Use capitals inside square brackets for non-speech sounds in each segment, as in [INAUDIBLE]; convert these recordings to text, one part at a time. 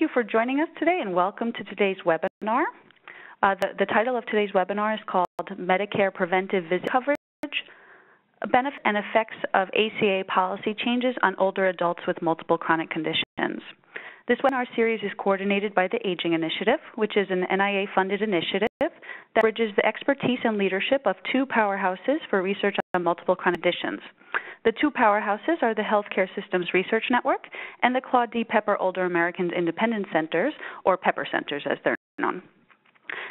Thank you for joining us today and welcome to today's webinar. Uh, the, the, title of today's webinar is called Medicare Preventive Visit Coverage, Benefit and Effects of ACA Policy Changes on Older Adults with Multiple Chronic Conditions. This webinar series is coordinated by the Aging Initiative, which is an NIA-funded initiative that bridges the expertise and leadership of two powerhouses for research on multiple chronic conditions. The two powerhouses are the Healthcare Systems Research Network and the Claude D. Pepper Older Americans Independence Centers, or Pepper Centers as they're known.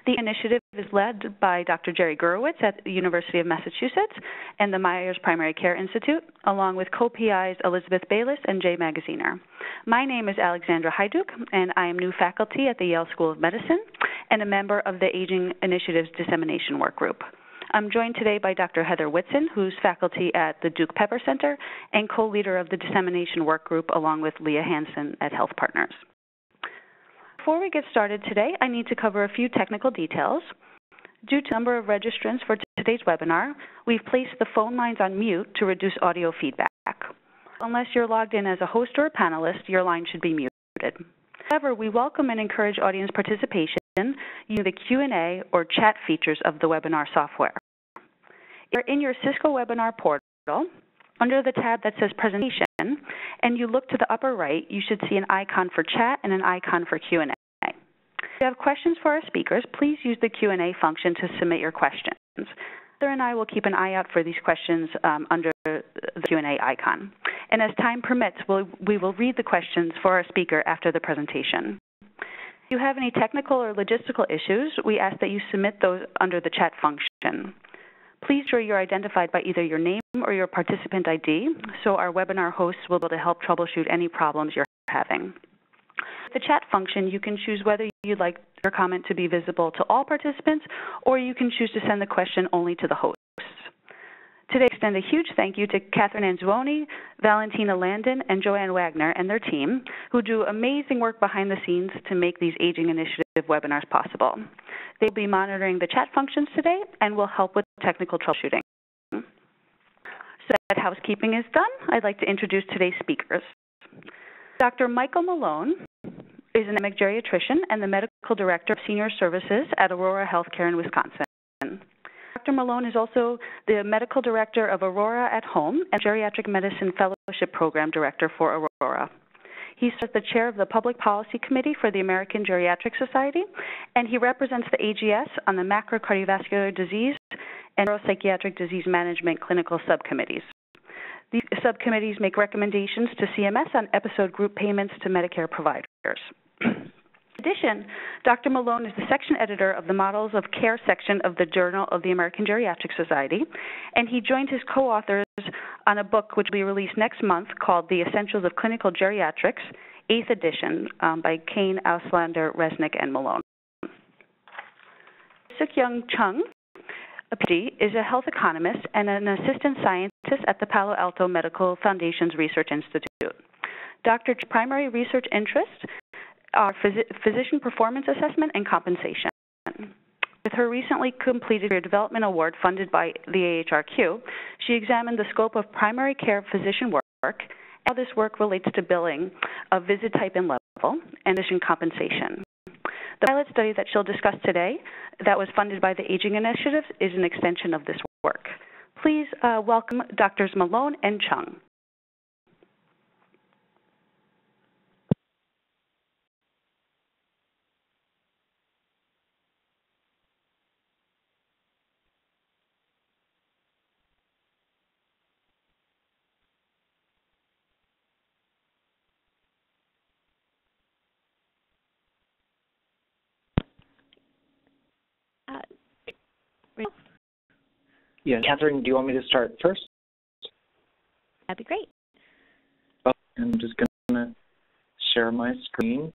The initiative is led by Dr. Jerry Gurwitz at the University of Massachusetts and the Meyers Primary Care Institute, along with co-PIs Elizabeth Bayliss and Jay Magaziner. My name is Alexandra Hajduk, and I am new faculty at the Yale School of Medicine and a member of the Aging Initiative's Dissemination Work Group. I'm joined today by Dr. Heather Whitson, who's faculty at the Duke Pepper Center and co-leader of the Dissemination Work Group, along with Leah Hanson at Health Partners. Before we get started today, I need to cover a few technical details. Due to the number of registrants for today's webinar, we've placed the phone lines on mute to reduce audio feedback. Unless you're logged in as a host or a panelist, your line should be muted. However, we welcome and encourage audience participation using the Q&A or chat features of the webinar software. If you're in your Cisco webinar portal, under the tab that says Presentation, and you look to the upper right, you should see an icon for chat and an icon for Q&A. If you have questions for our speakers, please use the Q&A function to submit your questions. Heather and I will keep an eye out for these questions um, under the Q&A icon. And as time permits, we'll, we will read the questions for our speaker after the presentation. If you have any technical or logistical issues, we ask that you submit those under the chat function. Please ensure you're identified by either your name or your participant ID, so our webinar hosts will be able to help troubleshoot any problems you're having. With the chat function, you can choose whether you'd like your comment to be visible to all participants, or you can choose to send the question only to the hosts. Today, extend a huge thank you to Catherine Anzuoni, Valentina Landon, and Joanne Wagner and their team, who do amazing work behind the scenes to make these Aging Initiative webinars possible. They'll be monitoring the chat functions today and will help with technical troubleshooting. So that housekeeping is done, I'd like to introduce today's speakers. Dr. Michael Malone is an academic geriatrician and the medical director of senior services at Aurora Healthcare in Wisconsin. Dr. Malone is also the medical director of Aurora at Home and geriatric medicine fellowship program director for Aurora. He's as the chair of the Public Policy Committee for the American Geriatric Society, and he represents the AGS on the macrocardiovascular disease and neuropsychiatric disease management clinical subcommittees. These subcommittees make recommendations to CMS on episode group payments to Medicare providers. [CLEARS THROAT] In addition, Dr. Malone is the section editor of the Models of Care section of the Journal of the American Geriatric Society, and he joined his co-authors on a book which will be released next month called The Essentials of Clinical Geriatrics, 8th edition, um, by Kane, Ouslander, Resnick, and Malone. Sukyung Chung a PhD, is a health economist and an assistant scientist at the Palo Alto Medical Foundation's Research Institute. Dr. primary research interests are phys physician performance assessment and compensation. With her recently completed career development award funded by the AHRQ, she examined the scope of primary care physician work, how this work relates to billing of visit type and level, and physician compensation. The pilot study that she'll discuss today, that was funded by the Aging Initiative, is an extension of this work. Please uh, welcome Drs. Malone and Chung. Yeah, Catherine, do you want me to start first? That'd be great. Oh, I'm just going to share my screen.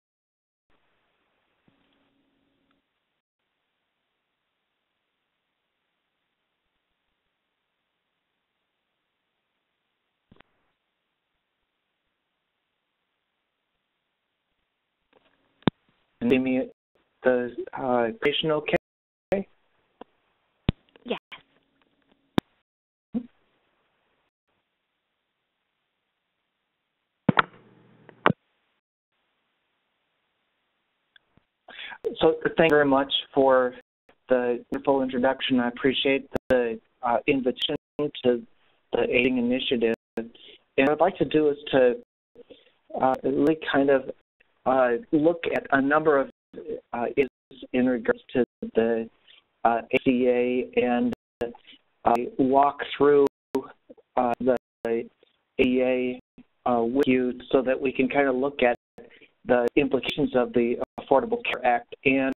And Amy, the uh, patient okay? So thank you very much for the full introduction. I appreciate the uh, invitation to the aging initiative. And what I'd like to do is to uh, really kind of uh, look at a number of uh, issues in regards to the uh, ACA and uh, walk through the ACA with you so that we can kind of look at the implications of the Affordable Care Act and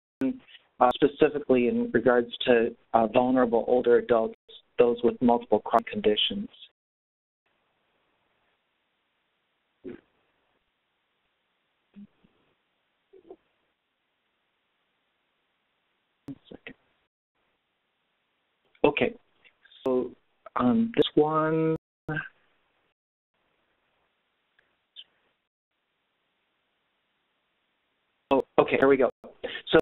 uh, specifically in regards to uh, vulnerable older adults, those with multiple chronic conditions. Okay, so um, this one Oh, okay, here we go. So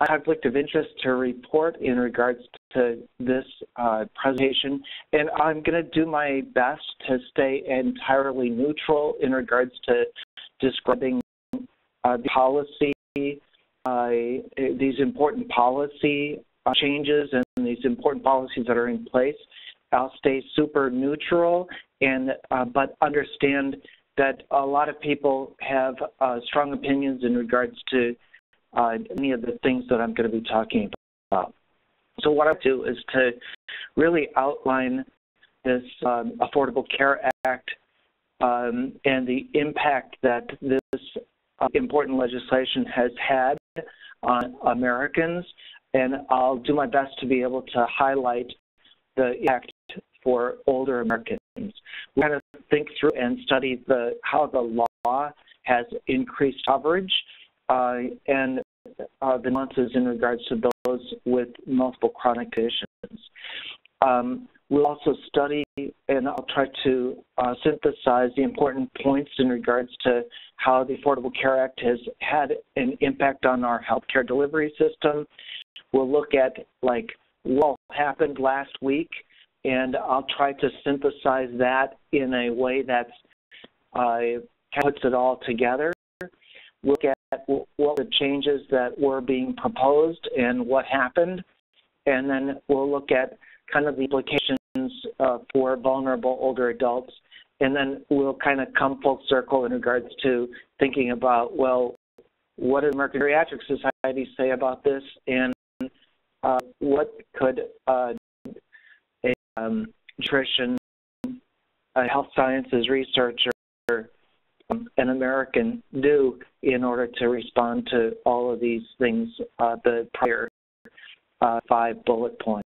I have a conflict of interest to report in regards to this uh, presentation, and I'm going to do my best to stay entirely neutral in regards to describing uh, the policy, uh, these important policy uh, changes and these important policies that are in place. I'll stay super neutral and uh, but understand that a lot of people have uh, strong opinions in regards to uh, any of the things that I'm going to be talking about. So what I do is to really outline this um, Affordable Care Act um, and the impact that this uh, important legislation has had on Americans, and I'll do my best to be able to highlight the impact for older Americans. We kind of think through and study the how the law has increased coverage uh, and uh, the nuances in regards to those with multiple chronic conditions. Um, we'll also study, and I'll try to uh, synthesize the important points in regards to how the Affordable Care Act has had an impact on our healthcare delivery system. We'll look at like what happened last week, and I'll try to synthesize that in a way that uh, puts it all together. Look at what the changes that were being proposed and what happened, and then we'll look at kind of the implications uh, for vulnerable older adults, and then we'll kind of come full circle in regards to thinking about well, what does American Geriatric Society say about this, and uh, what could uh, um, nutrition, a health sciences researcher an American do in order to respond to all of these things, uh, the prior uh, five bullet points.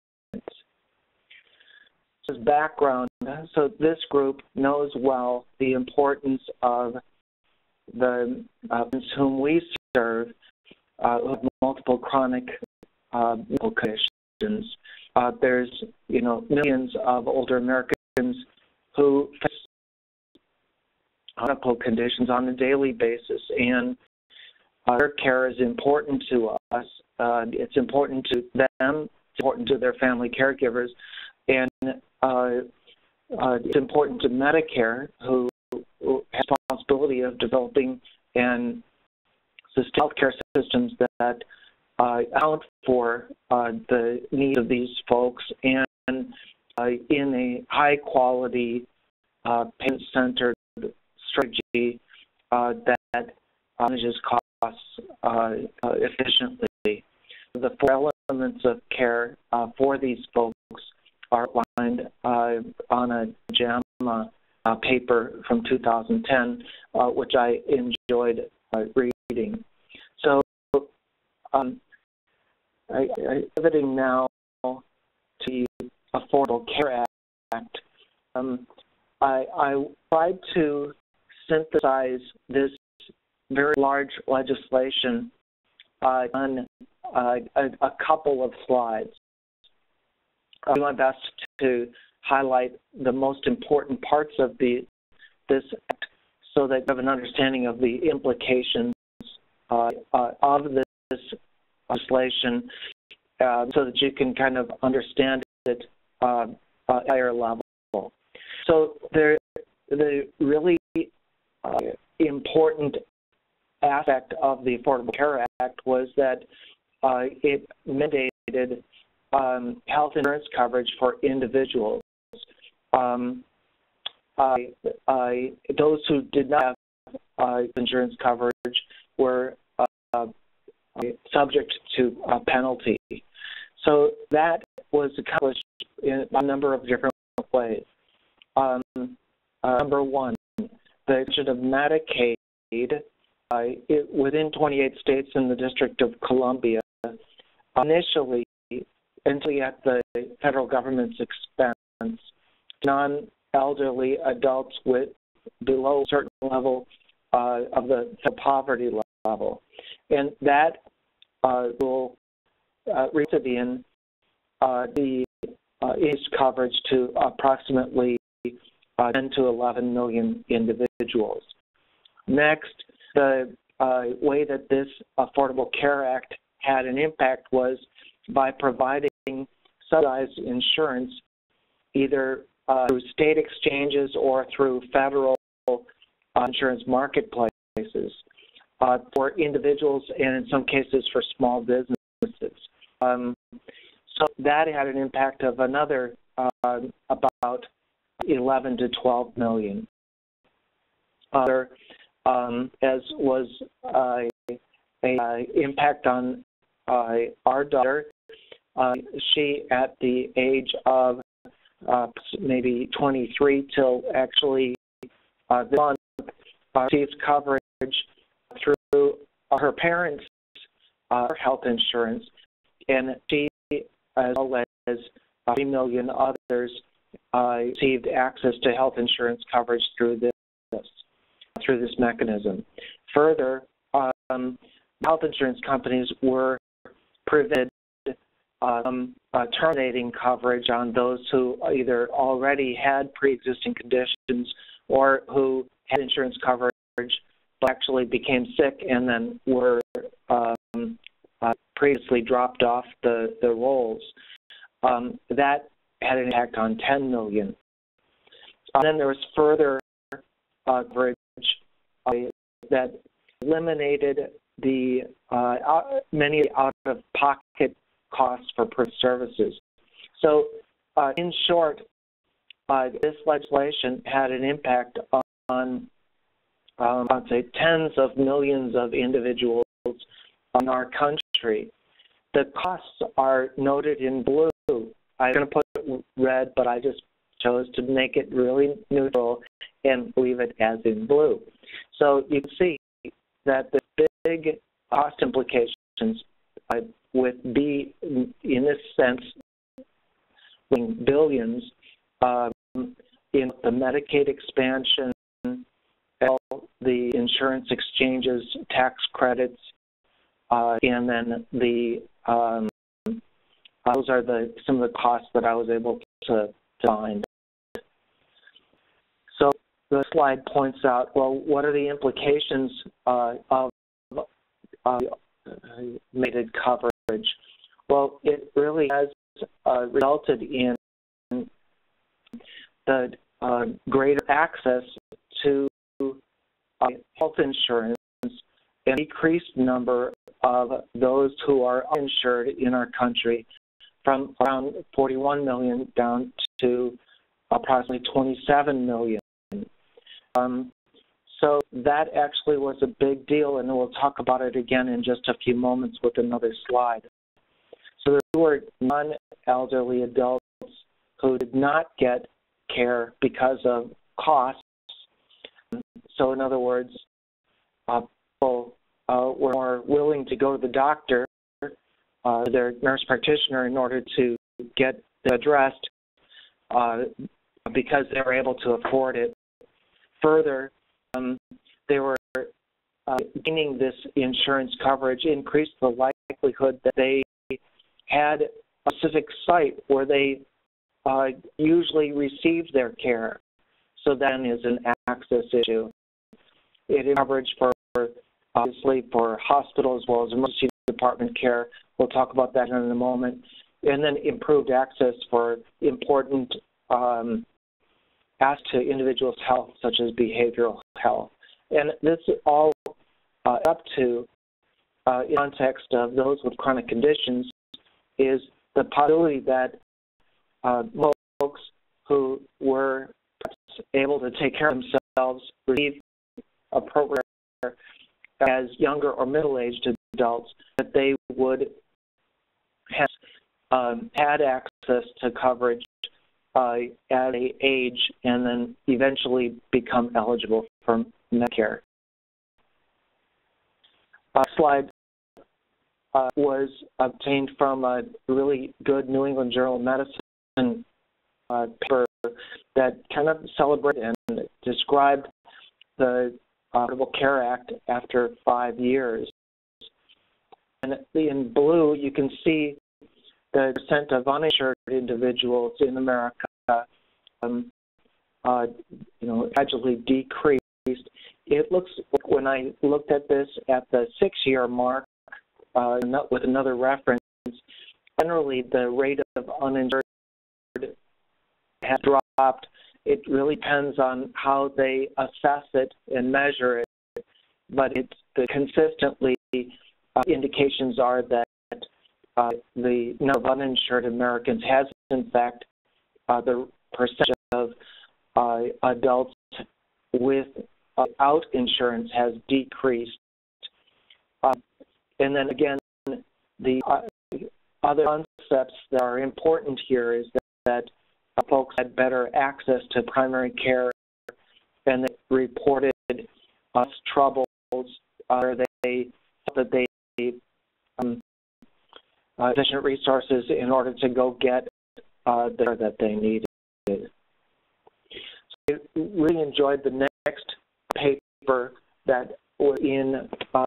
As background, so this group knows well the importance of the uh, whom we serve uh, who have multiple chronic uh, medical conditions. Uh, there's, you know, millions of older Americans who face medical conditions on a daily basis, and uh, their care is important to us. Uh, it's important to them. It's important to their family caregivers, and uh, uh it's important to Medicare, who, who has responsibility of developing and healthcare systems that uh, account for uh, the needs of these folks and in a high quality, patient-centered strategy uh, that manages costs uh, uh, efficiently. The four elements of care uh, for these folks are outlined uh, on a JAMA paper from 2010, which I enjoyed reading. So, um, I, I, pivoting now to the Affordable Care Act, um, I, I tried to synthesize this very large legislation uh, on uh, a, a, couple of slides. I'll do my best to highlight the most important parts of the this act so that you have an understanding of the implications uh, uh of this legislation uh, so that you can kind of understand it uh, at a higher level. So there, the really uh, important aspect of the Affordable Care Act was that uh, it mandated um, health insurance coverage for individuals. Um, those who did not have uh, insurance coverage were subject to a penalty. So that was accomplished in a number of different ways. Um, uh, number one, the extension of Medicaid uh, it, within 28 states in the District of Columbia, initially, initially at the federal government's expense, non-elderly adults with below a certain level uh, of the, the, poverty and that uh, will uh, resulted in uh, the uh, coverage to approximately uh, 10 to 11 million individuals. Next, the uh, way that this Affordable Care Act had an impact was by providing subsidized insurance either uh, through state exchanges or through federal insurance marketplaces uh, for individuals and in some cases for small businesses. Um, so that had an impact of another uh, about 11 to 12 million. Other, um, as was uh, a, a, impact on uh, our daughter, uh, she at the age of uh, maybe 23 till actually uh, this month receives coverage through her parents' health insurance, and she, as well as 3 million others, uh, received access to health insurance coverage through this through this mechanism. Further, um, health insurance companies were prevented um, uh, terminating coverage on those who either already had pre-existing conditions or who had insurance coverage but actually became sick and then were um, uh, previously dropped off the, the rolls. Um, that had an impact on 10 million. Uh, then there was further uh, coverage uh, that eliminated the uh, many out-of-pocket costs for services. So, uh, in short, uh, this legislation had an impact on, um, I'd say, tens of millions of individuals in our country. The costs are noted in blue. I'm going to put red, but I just chose to make it really neutral and leave it as in blue. So you can see that the big cost implications uh, with B, in this sense, billions um, in the Medicaid expansion, the insurance exchanges, tax credits, uh, and then the um, those are the some of the costs that I was able to, to find. So the slide points out, well, what are the implications uh, of uh, mated coverage? Well, it really has uh, resulted in the uh, greater access to uh, health insurance and decreased number of those who are uninsured in our country from around 41 million down to approximately 27 million. Um, so that actually was a big deal, and we'll talk about it again in just a few moments with another slide. So there were non-elderly adults who did not get care because of costs. So in other words, uh, people uh, were more willing to go to the doctor, uh, their nurse practitioner, in order to get addressed uh, because they were able to afford it. Further, um, they were uh, gaining this insurance coverage increased the likelihood that they had a specific site where they uh, usually received their care. So then is an access issue. It coverage for obviously for hospital as well as emergency department care. We'll talk about that in a moment. And then improved access for important um, as to individuals' health, such as behavioral health. And this all uh, up to uh, in context of those with chronic conditions is the possibility that uh, folks who were able to take care of themselves receive appropriate care as younger or middle-aged adults, that they would have um, had access to coverage uh, at a age and then eventually become eligible for Medicare. Uh, slide uh, was obtained from a really good New England Journal of Medicine uh, paper that kind of celebrated and described the Affordable Care Act after five years. And in blue, you can see the percent of uninsured individuals in America, um, uh, you know, gradually decreased. It looks like when I looked at this at the six-year mark, uh, with another reference, generally the rate of uninsured has dropped. It really depends on how they assess it and measure it, but it's the consistently uh, indications are that uh, the number of uninsured Americans has, in fact, uh, the percentage of uh, adults without insurance has decreased. Um, and then again, the uh, other concepts that are important here is that, that folks had better access to primary care and they reported us troubles or they that they um, uh, sufficient resources in order to go get uh, the that they needed. So I really enjoyed the next paper that was in uh,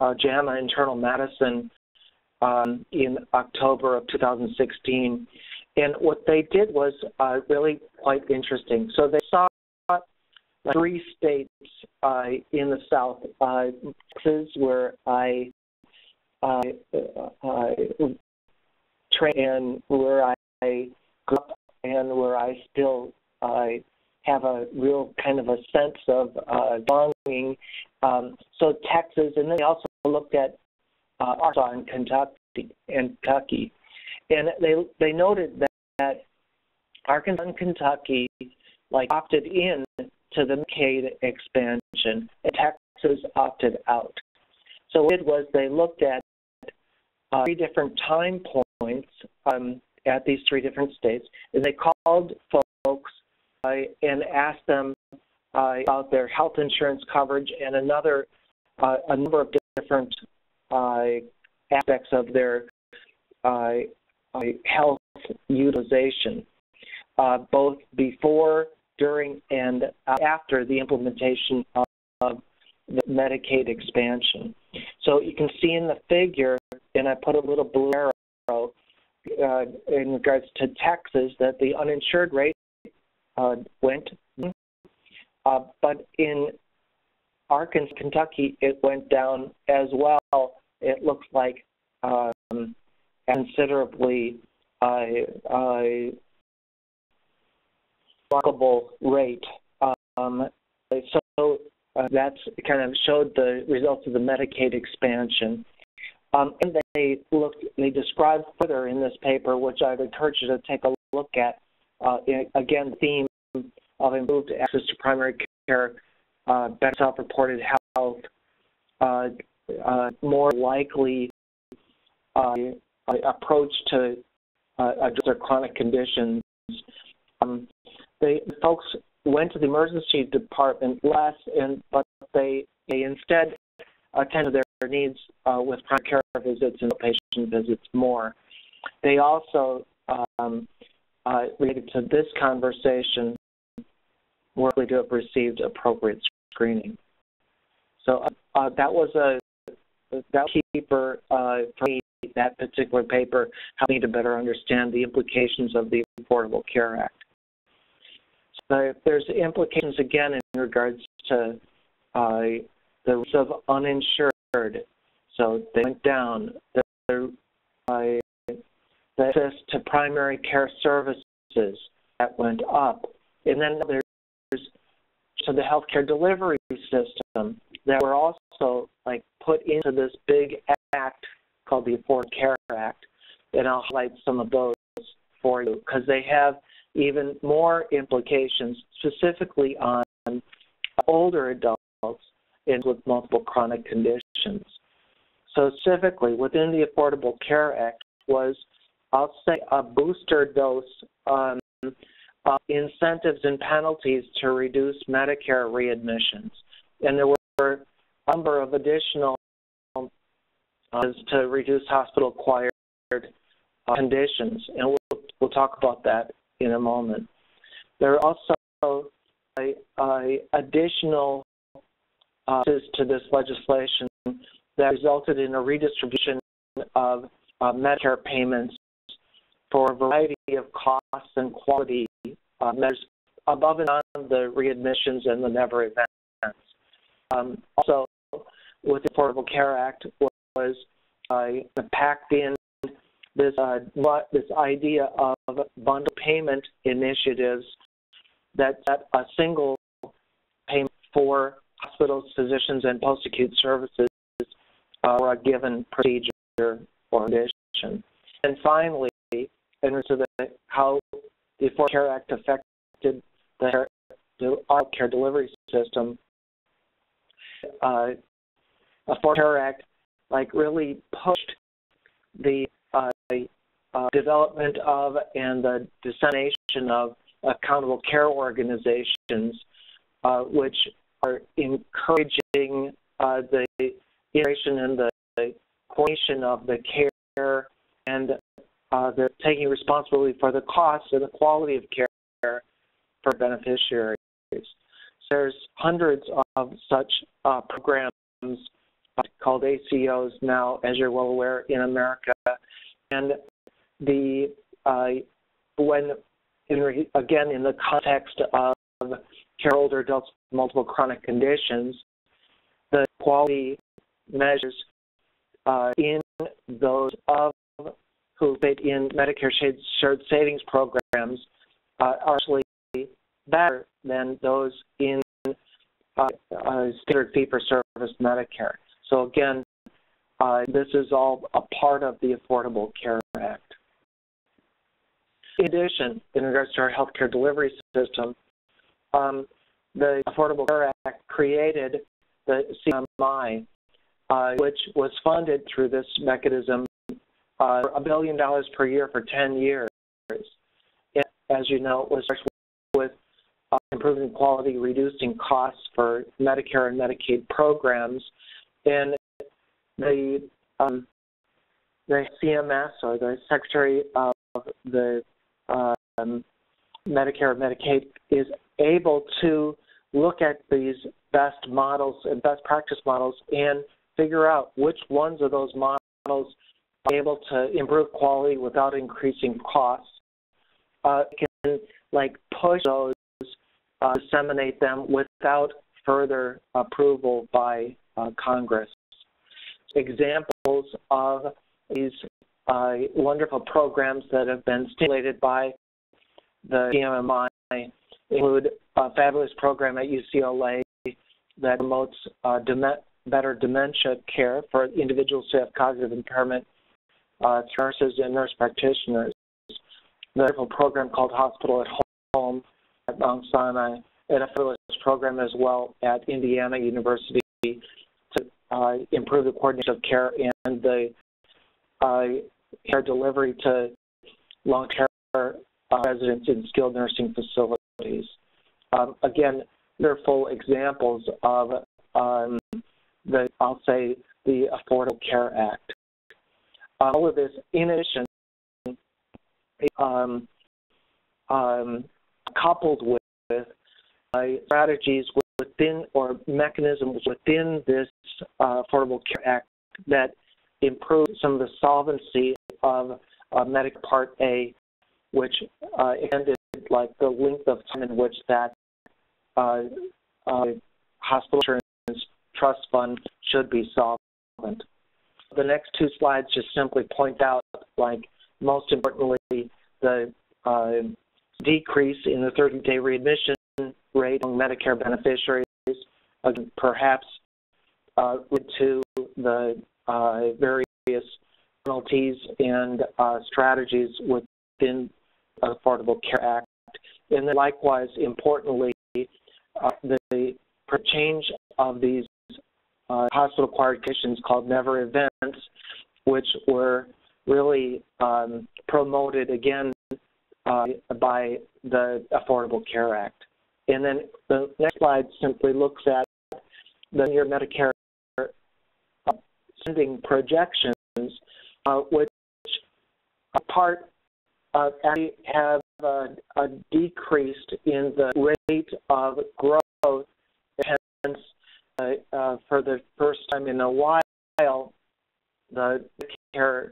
uh, JAMA Internal Medicine um, in October of 2016. And what they did was uh, really quite interesting. So they saw three states uh, in the South, uh, Texas, where I uh, uh, trained and where I grew up and where I still uh, have a real kind of a sense of uh, belonging. Um, so Texas, and then they also looked at uh, Arkansas and Kentucky, and Kentucky, and they they noted that, that Arkansas and Kentucky like opted in to the Medicaid expansion, and Texas opted out. So what it was they looked at uh, three different time points um, at these three different states, and they called folks uh, and asked them uh, about their health insurance coverage and another uh, a number of different uh, aspects of their uh, health utilization, both before, during, and after the implementation of, of the Medicaid expansion. So you can see in the figure, and I put a little blue arrow uh, in regards to Texas, that the uninsured rate uh, went, uh, but in Arkansas, Kentucky, it went down as well. It looks like um, considerably uh, uh, remarkable rate. Um, so uh, that's kind of showed the results of the Medicaid expansion. Um, and they looked, they described further in this paper, which I'd encourage you to take a look at. Uh, again, the theme of improved access to primary care, uh, better self-reported health, uh, uh more likely uh, approach to uh, address their chronic conditions. Um, they folks went to the emergency department less, and but they they instead attended their needs uh, with primary care visits and patient visits more. They also, um, uh, related to this conversation, were likely to have received appropriate screening. So uh, that was a that keeper uh, for me. That particular paper helped me to better understand the implications of the Affordable Care Act. So there's implications again in regards to uh, the rates of uninsured. So they went down. The, uh, the access to primary care services that went up, and then there's to the healthcare delivery system that were also like put into this big act called the Affordable Care Act, and I'll highlight some of those for you because they have even more implications specifically on older adults with multiple chronic conditions. So specifically within the Affordable Care Act was, I'll say, a booster dose um, uh, incentives and penalties to reduce Medicare readmissions. And there were a number of additional uh, to reduce hospital-acquired uh, conditions, and we'll, we'll talk about that in a moment. There are also additional uh, to this legislation that resulted in a redistribution of uh, Medicare payments for a variety of costs and quality uh, measures above and beyond the readmissions and the never events. Um, also, with the Affordable Care Act was uh, packed in this uh, this idea of bundle payment initiatives that set a single payment for hospitals, physicians, and post-acute services uh, for a given procedure or condition. And finally, in terms of the, how the Affordable Care Act affected the, the care delivery system, uh, Affordable Care Act like really pushed the uh, uh, development of and the dissemination of accountable care organizations, uh, which are encouraging uh, the integration and the coordination of the care and uh, they're taking responsibility for the cost and the quality of care for beneficiaries. There's hundreds of such uh, programs called ACOs now, as you're well aware, in America. And the uh, when in, again in the context of care older adults with multiple chronic conditions, the quality measures uh, in those of who fit in Medicare shared savings programs uh, are actually better than those in uh, uh, standard fee-for-service Medicare. So again, uh, this is all a part of the Affordable Care Act. In addition, in regards to our healthcare delivery system, um, the Affordable Care Act created the CMMI, uh, which was funded through this mechanism uh, a billion dollars per year for 10 years. It, as you know, it was with uh, improving quality, reducing costs for Medicare and Medicaid programs, and the um, the CMS or the Secretary of the um, Medicare Medicaid is able to look at these best models and best practice models and figure out which ones of those models are able to improve quality without increasing costs. Uh, can like push those, uh, disseminate them without further approval by uh, Congress. Examples of these uh, wonderful programs that have been stimulated by the CMMI include a fabulous program at UCLA that promotes uh, better dementia care for individuals who have cognitive impairment, uh, nurses and nurse practitioners. The wonderful program called Hospital at Home at Mount Sinai, and a fabulous program as well at Indiana University uh, improve the coordination of care and the uh, care delivery to long-term uh, residents in skilled nursing facilities. Um, again, full examples of um, the, I'll say, the Affordable Care Act. Um, all of this, in addition, um, um, coupled with uh, strategies within or mechanisms within this uh, Affordable Care Act that improve some of the solvency of uh, Medicare Part A, which uh, extended like the length of time in which that uh, uh, hospital insurance trust fund should be solvent. The next two slides just simply point out, like most importantly, the uh, decrease in the 30-day readmission rate among Medicare beneficiaries, perhaps uh, to the uh, various penalties and uh, strategies within the Affordable Care Act. And then likewise, importantly, uh, the change of these uh, hospital-acquired conditions called never events, which were really um, promoted again uh, by the Affordable Care Act. And then the next slide simply looks at the your Medicare spending projections, uh, which part uh, have uh, decreased in the rate of growth. Hence, uh, uh, for the first time in a while, the Medicare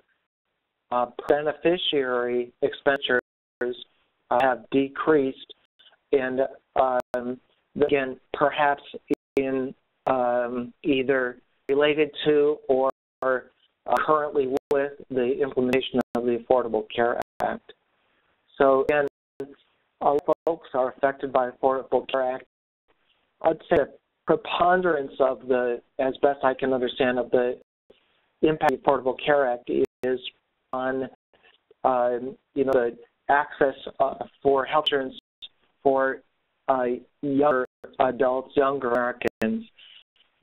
uh, beneficiary expenditures have decreased, and um, again, perhaps in um, either related to or uh, currently with the implementation of the Affordable Care Act. So again, all folks are affected by Affordable Care Act. I'd say the preponderance of the, as best I can understand, of the impact of the Affordable Care Act is on, uh, you know, the access uh, for health insurance for uh, younger adults, younger Americans.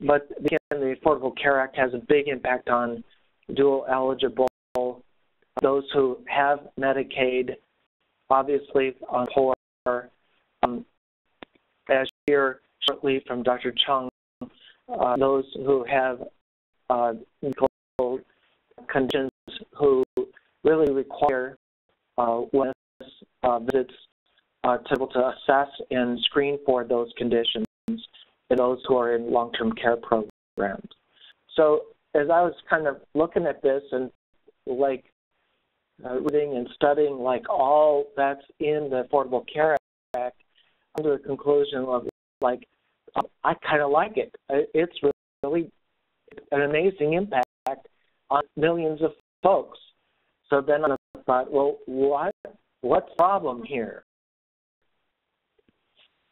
But again, the Affordable Care Act has a big impact on dual eligible, those who have Medicaid, obviously on poor. Um, as you hear shortly from Dr. Chung, uh, those who have uh, conditions who really require uh, wellness uh, visits uh, to be able to assess and screen for those conditions those who are in long-term care programs. So as I was kind of looking at this and like uh, reading and studying like all that's in the Affordable Care Act, under the conclusion of like I kind of like it. It's really an amazing impact on millions of folks. So then I thought, well, what what's the problem here?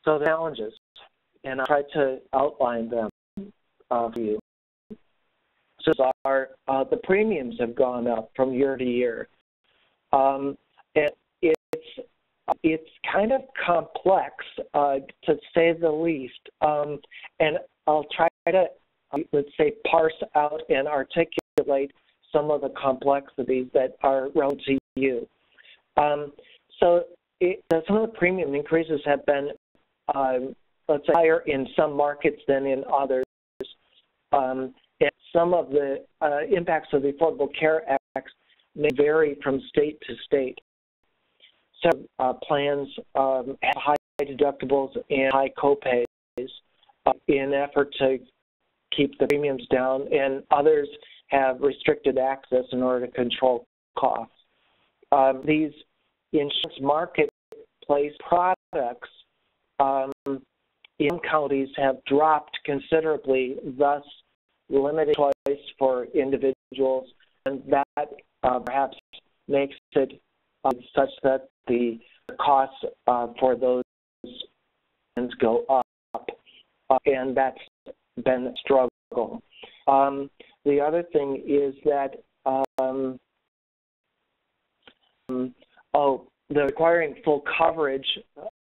So the challenges, and I tried to outline them uh, for you. So our uh, the premiums have gone up from year to year, um, and it's it's kind of complex uh, to say the least. Um, and I'll try to let's say parse out and articulate some of the complexities that are relevant to you. Um, so it, some of the premium increases have been, um, let's say, higher in some markets than in others. Um, and some of the uh, impacts of the Affordable Care Act may vary from state to state. Some uh, plans um, have high deductibles and high copays uh, in effort to keep the premiums down, and others have restricted access in order to control costs. Um, these insurance marketplace products um, in counties have dropped considerably, thus limiting choice for individuals, and that uh, perhaps makes it uh, such that the costs uh, for those go up, uh, and that's been a struggle. Um, the other thing is that um, oh, the requiring full coverage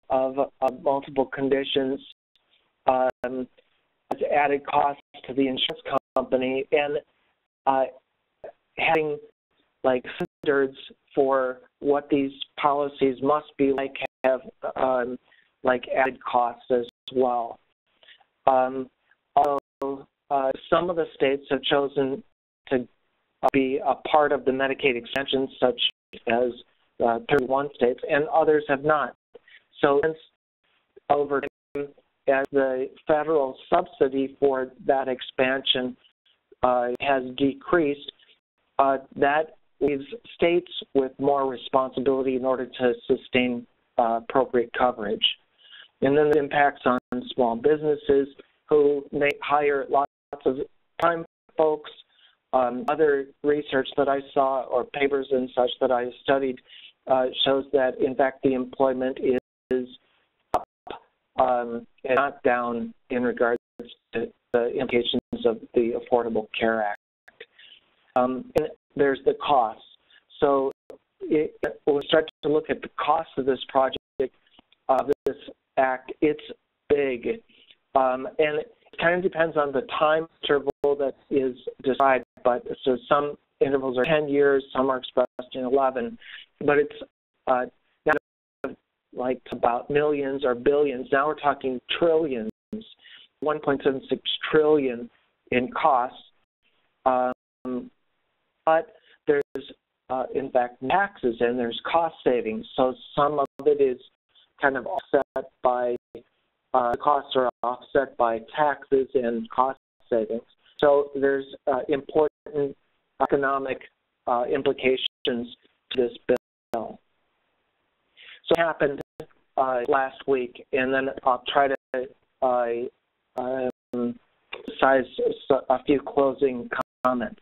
of, of multiple conditions um, has added costs to the insurance company, and uh, having like standards for what these policies must be like have um, like added costs as well. Um, although uh, some of the states have chosen to be a part of the Medicaid extension, such as uh, 31 states, and others have not. So, over time, as the federal subsidy for that expansion uh, has decreased, uh, that leaves states with more responsibility in order to sustain uh, appropriate coverage. And then the impacts on small businesses who may hire lots of time folks. Um, other research that I saw or papers and such that I studied uh, shows that in fact the employment is up um, and not down in regards to the implications of the Affordable Care Act. Um, and there's the cost. So it, when we start to look at the cost of this project, of this act, it's big. Um, and it kind of depends on the time interval that is described, but so some intervals are 10 years, some are expressed in 11, but it's uh, like about millions or billions. Now we're talking trillions, 1.76 trillion in costs. Um, but there's, uh, in fact, taxes and there's cost savings. So some of it is kind of offset by uh, costs are offset by taxes and cost savings. So there's uh, important economic uh, implications to this bill. So it happened uh, last week, and then I'll try to uh, um, size a few closing comments.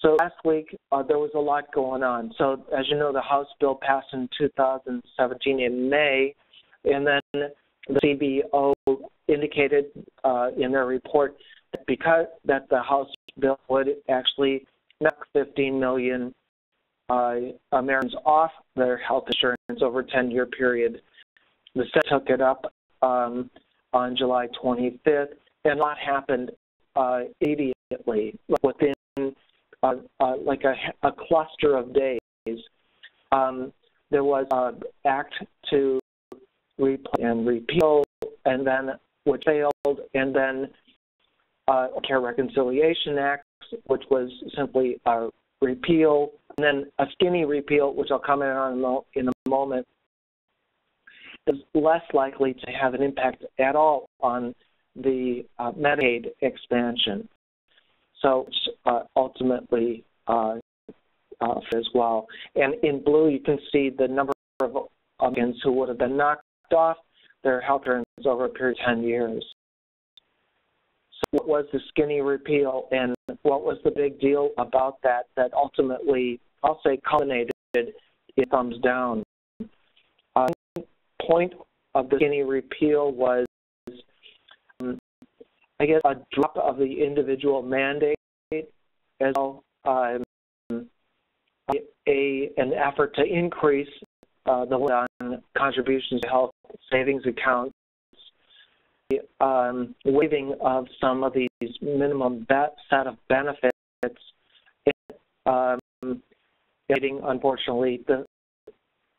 So last week uh, there was a lot going on. So as you know, the House bill passed in 2017 in May, and then the CBO indicated uh, in their report that because that the House bill would actually knock 15 million uh, Americans off their health insurance over a 10-year period. The Senate took it up um, on July 25th, and a lot happened uh, immediately within uh, uh, like a, a, cluster of days. Um, there was an act to replace and repeal, and then which failed, and then uh, Care Reconciliation Act, which was simply a repeal, and then a skinny repeal, which I'll comment on in a moment, is less likely to have an impact at all on the uh, Medicaid expansion. So uh, ultimately uh, as well. And in blue, you can see the number of Americans who would have been knocked off their health insurance over a period of 10 years. So what was the skinny repeal and what was the big deal about that that ultimately, I'll say, culminated in thumbs down? Point of the skinny repeal was I guess, a drop of the individual mandate as well um, a an effort to increase uh, the on contributions to health savings accounts, um, waiving of some of these minimum set of benefits, um, unfortunately the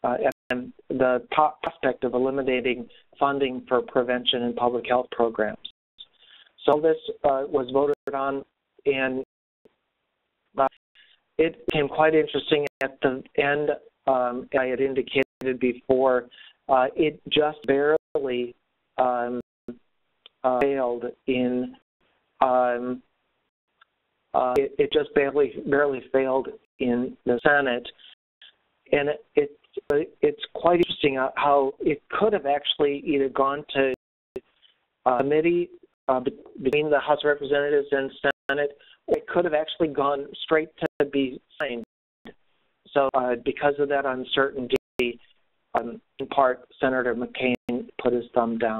uh, and the prospect of eliminating funding for prevention and public health programs. So this uh, was voted on, and uh, it became quite interesting at the end. Um, I had indicated before, uh, it just barely um, uh, failed in. Um, uh, it, it, just barely barely failed in the Senate, and it, it it's quite interesting how it could have actually either gone to a committee uh, between the House of Representatives and Senate, it could have actually gone straight to be signed. So, uh, because of that uncertainty, um, in part, Senator McCain put his thumb down.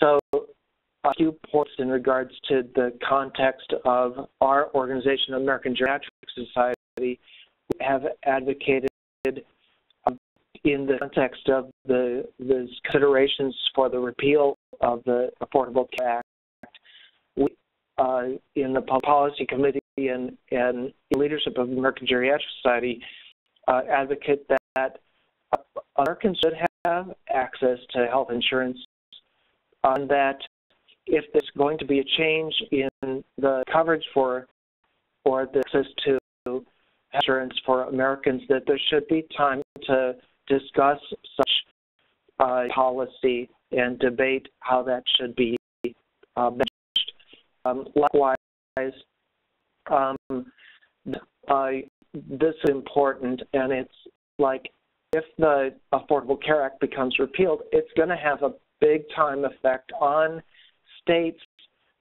So, a few points in regards to the context of our organization, American Geriatric Society, have advocated in the context of the, the considerations for the repeal of the Affordable Care Act, we, uh, in the policy committee and, and leadership of the American Geriatric Society, uh, advocate that Americans should have access to health insurance, and that if there's going to be a change in the coverage for or the access to insurance for Americans, that there should be time to discuss such uh, policy and debate how that should be uh, managed. Um, likewise, um, this is important, and it's like if the Affordable Care Act becomes repealed, it's going to have a big time effect on states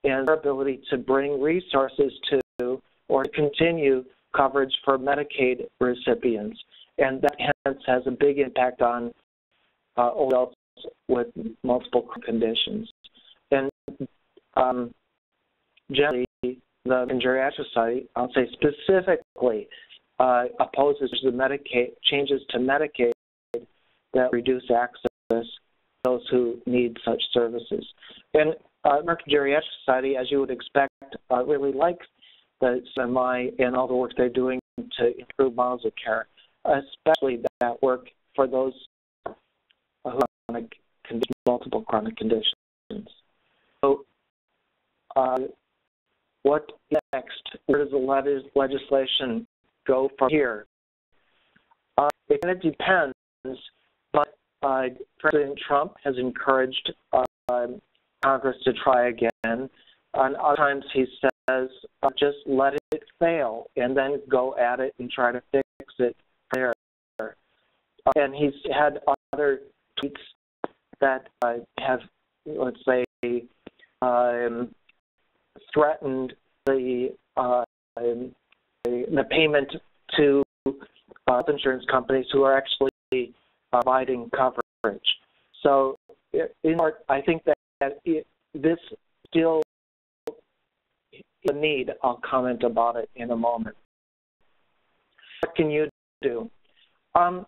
and their ability to bring resources to or continue coverage for Medicaid recipients and that hence has a big impact on uh, adults with multiple conditions. And um, generally, the Geriatric Society, I'll say specifically, uh, opposes the Medicaid changes to Medicaid that reduce access to those who need such services. And uh, American Geriatric Society, as you would expect, uh, really likes the CMMI and all the work they're doing to improve models of care, especially that work for those who have chronic multiple chronic conditions. So, uh, what next? Where does the legislation go from here? Uh, it kind of depends, but uh, President Trump has encouraged uh, Congress to try again. And other times he uh, just let it fail and then go at it and try to fix it there. And he's had other tweets that uh, have, let's say, um, threatened the, uh, the, the payment to uh, insurance companies who are actually providing coverage. So, in part, I think that, that it, this still a need. I'll comment about it in a moment. What can you do? Um,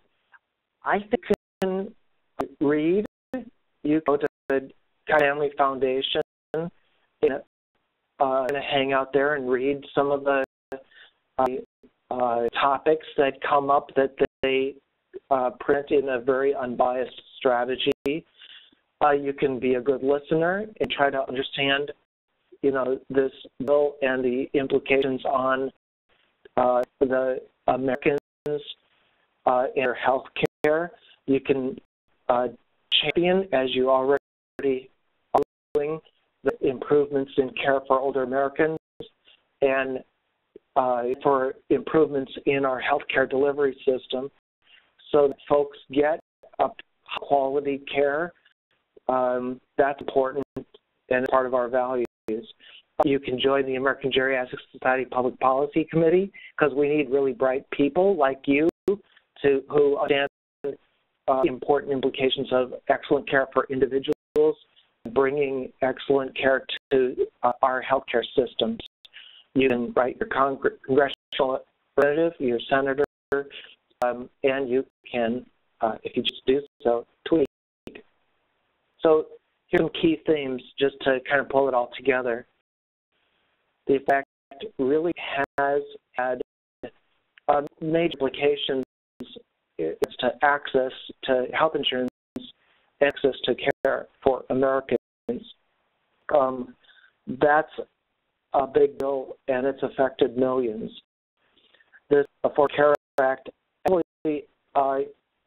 I think you can read. You go to the Family Foundation and, uh, and hang out there and read some of the uh, uh, topics that come up that they uh, print in a very unbiased strategy. Uh, you can be a good listener and try to understand you know, this bill and the implications on uh, the Americans uh, in their health care. You can uh, champion, as you already are doing, the improvements in care for older Americans and uh, for improvements in our healthcare delivery system so that folks get quality care. Um, that's important and part of our values. You can join the American Geriatric Society Public Policy Committee because we need really bright people like you to who understand uh, important implications of excellent care for individuals, bringing excellent care to uh, our healthcare systems. You can write your congr- congressional representative, your senator, um, and you can, uh, if you just do so, tweet. So some key themes just to kind of pull it all together. The effect really has had uh, major implications as to access to health insurance, access to care for Americans. Um, that's a big deal, and it's affected millions. This Affordable Care Act actually uh,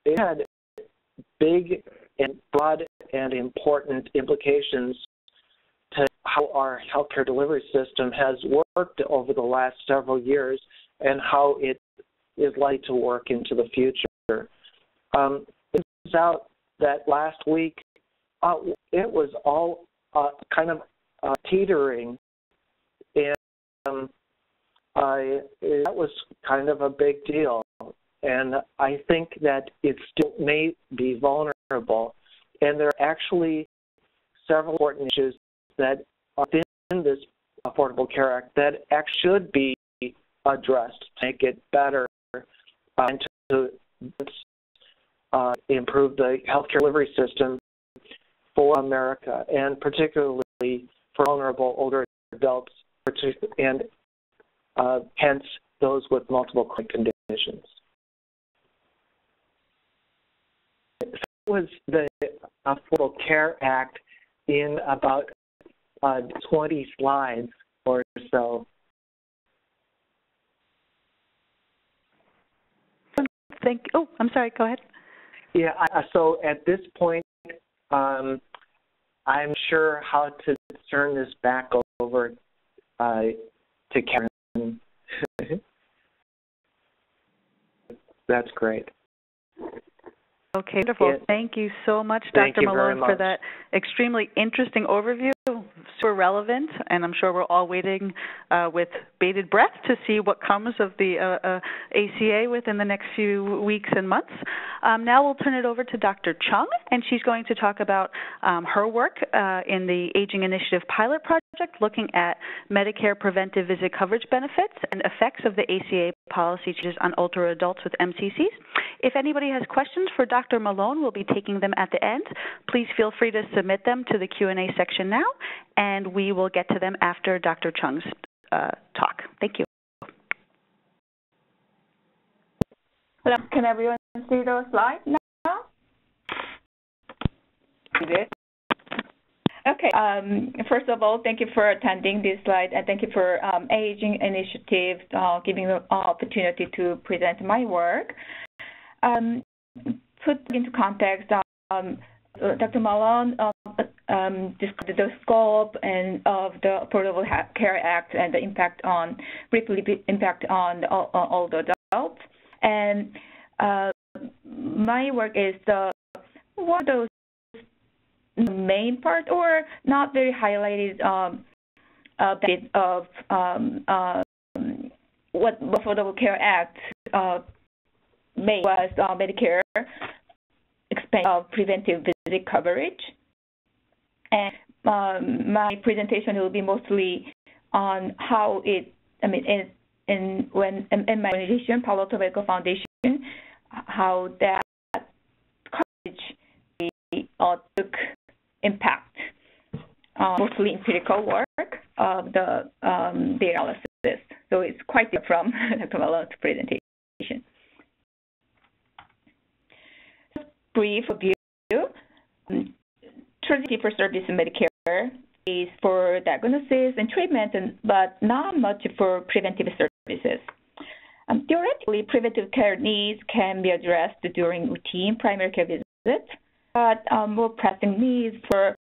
it had big and broad and important implications to how our healthcare delivery system has worked over the last several years and how it is likely to work into the future. Um, it turns out that last week uh, it was all uh, kind of uh, teetering, and um, I, that was kind of a big deal. And I think that it still may be vulnerable and there are actually several important issues that are this Affordable Care Act that should be addressed to make it better uh, and to uh, improve the healthcare delivery system for America, and particularly for vulnerable older adults, and uh, hence those with multiple chronic conditions. Was the Affordable Care Act in about uh, 20 slides or so. Thank. Oh, I'm sorry. Go ahead. Yeah. So at this point, um, I'm sure how to turn this back over uh, to Karen. [LAUGHS] That's great. Okay, wonderful. Thank you so much, Dr. Malone, for that extremely interesting overview. Super relevant, and I'm sure we're all waiting uh, with bated breath to see what comes of the uh, uh, ACA within the next few weeks and months. Um, now we'll turn it over to Dr. Chung, and she's going to talk about um, her work uh, in the Aging Initiative pilot project looking at Medicare preventive visit coverage benefits and effects of the ACA policy changes on older adults with MCCs. If anybody has questions for Dr. Malone, we'll be taking them at the end. Please feel free to submit them to the Q&A section now, and we will get to them after Dr. Chung's uh, talk. Thank you. Hello, can everyone see those slides now? Okay. Um, first of all, thank you for attending this slide, and thank you for um, Aging Initiative uh, giving me the opportunity to present my work. Um, put into context, um, Dr. Malone um, um, described the scope and of the Affordable Care Act and the impact on briefly impact on all, the adults. And uh, my work is the what those main part or not very highlighted um, uh, of um, um, what the Affordable Care Act uh, made was uh, Medicare expand of preventive visit coverage. And um, my presentation will be mostly on how it, I mean, in, in when in, in my organization, Palo Alto Medical Foundation, how that coverage uh, took impact, uh, mostly empirical work of the um, data analysis. So it's quite different from [LAUGHS] Dr. Malone's presentation. Brief review. Um, Strategy for service in Medicare is for diagnosis and treatment, and, but not much for preventive services. Um, theoretically, preventive care needs can be addressed during routine primary care visits, but um, more pressing needs for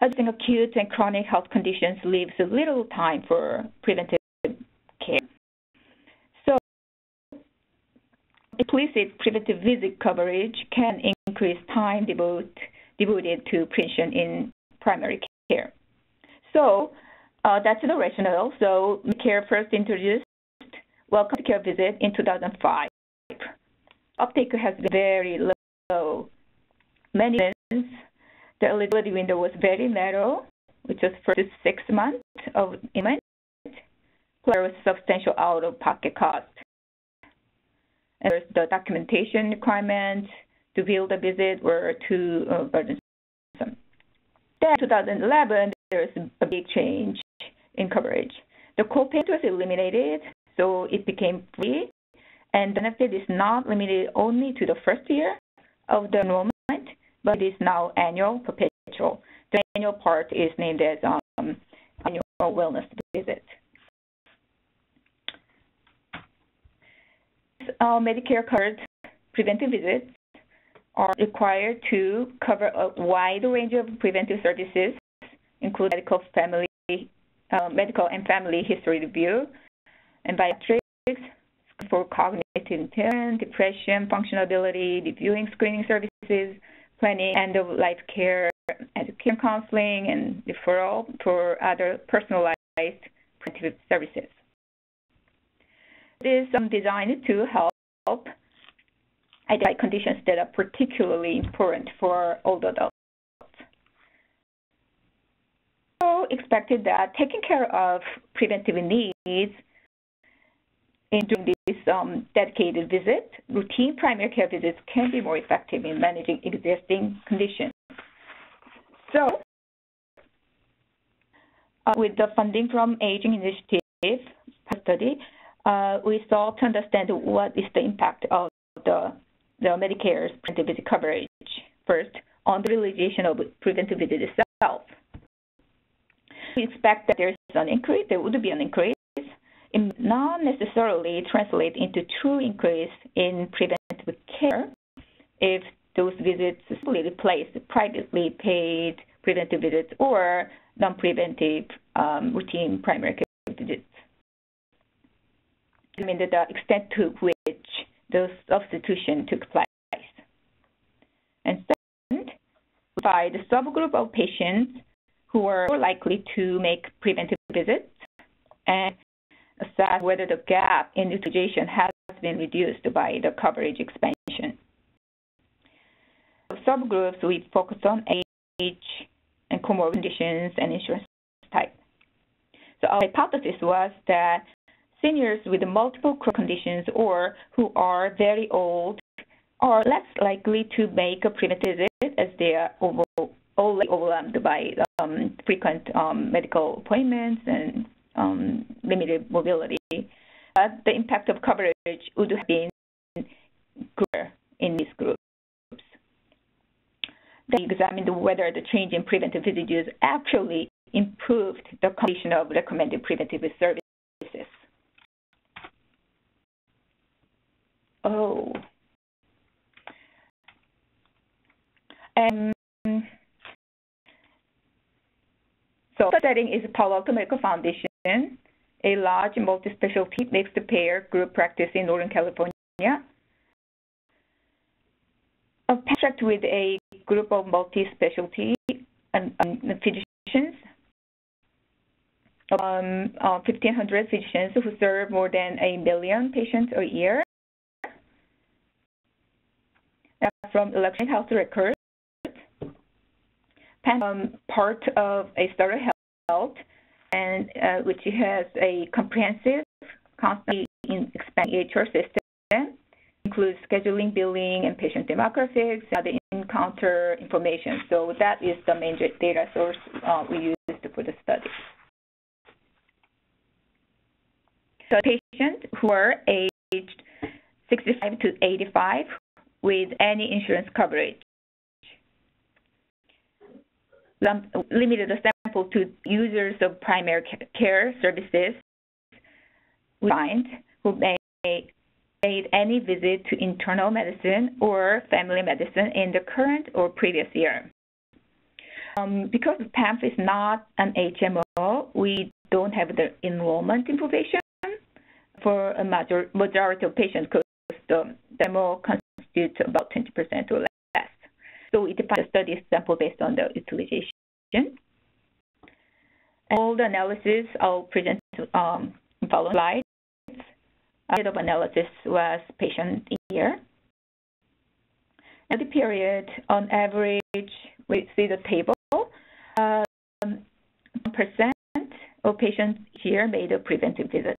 addressing acute and chronic health conditions leaves little time for preventive care. So, implicit preventive visit coverage can increase time devote, devoted to prevention in primary care. So, uh, that's the rationale. So, Care first introduced welcome to care visit in 2005. Uptake has been very low many months, the eligibility window was very narrow, which was for six months of payment, plus there was substantial out-of-pocket cost. And there's the documentation requirements to build a visit were too uh, burdensome. Then 2011, there's a big change in coverage. The copay was eliminated, so it became free, and the benefit is not limited only to the first year of the enrollment, but it is now annual perpetual. The annual part is named as um, annual wellness visit. Uh, Medicare covered preventive visits are required to cover a wide range of preventive services, including medical, family, uh, medical and family history review, and biometrics for cognitive impairment, depression, functional ability, reviewing screening services, planning end-of-life care, education counseling, and referral for other personalized preventive services. It is um, designed to help identify conditions that are particularly important for older adults. So expected that taking care of preventive needs in doing this um, dedicated visit, routine primary care visits can be more effective in managing existing conditions. So, uh, with the funding from Aging Initiative study, uh, we sought to understand what is the impact of the, the Medicare's preventive visit coverage, first, on the realization of preventive visit itself. We expect that there is an increase, there would be an increase it not necessarily translate into true increase in preventive care if those visits simply replace privately paid preventive visits or non-preventive um, routine primary care visits. I mean, the extent to which those substitution took place. And second, by the subgroup of patients who are more likely to make preventive visits and assess whether the gap in utilization has been reduced by the coverage expansion. Subgroups, we focus on age and comorbid conditions and insurance type. So our hypothesis was that seniors with multiple conditions or who are very old are less likely to make a preventive visit as they are over, overwhelmed by um, frequent um, medical appointments and um, limited mobility. But the impact of coverage would have been greater in these groups. They examined whether the change in preventive visit use actually improved the condition of recommended preventive services. Oh. Um, so the setting is Palo Alto Medical Foundation, a large multi-specialty mixed payer group practice in Northern California. A contract with a group of multi-specialty and, um, physicians, um, uh, 1,500 physicians who serve more than a million patients a year. From electronic health records, um, part of a Sutter Health, and uh, which has a comprehensive, constantly expanding EHR system, includes scheduling, billing, and patient demographics, and the encounter information. So that is the main data source uh, we used for the study. So patients who are aged 65 to 85 with any insurance coverage limited the sample to users of primary care services we who may made any visit to internal medicine or family medicine in the current or previous year. Um, because PAMF is not an HMO, we don't have the enrollment information for a major, majority of patients because the demo constitutes about 20% or less. So we define the study sample based on the utilization. All the analysis I'll present um, in following slides method of analysis was patient year. At the period, on average, we see the table. Um, percent of patients here made a preventive visit.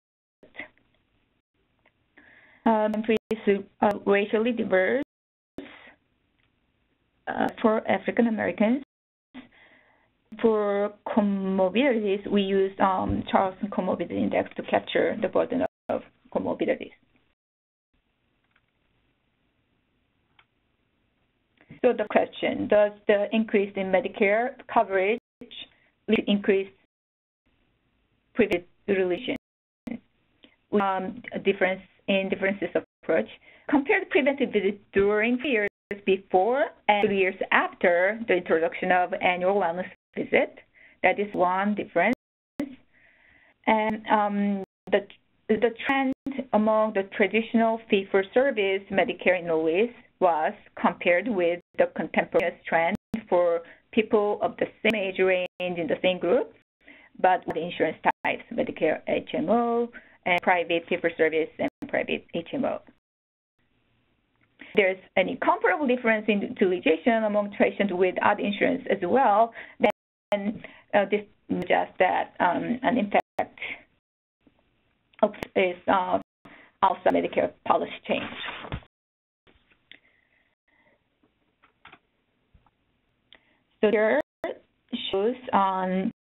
Um, is uh, racially diverse uh, for African Americans. For comorbidities, we used um, Charlson Comorbidity Index to capture the burden of comorbidities. So the question, does the increase in Medicare coverage lead to increased preventive relation? Um, a difference in differences approach. Compare preventive visits during years before and years after the introduction of annual wellness visit. That is one difference. And um, the the trend among the traditional fee-for-service Medicare enrollees was compared with the contemporaneous trend for people of the same age range in the same group, but with insurance types, Medicare HMO, and private fee-for-service and private HMO. There's any comparable difference in utilization among patients with other insurance as well, then uh, this suggests that um, an impact is uh, also Medicare policy change. So here shows on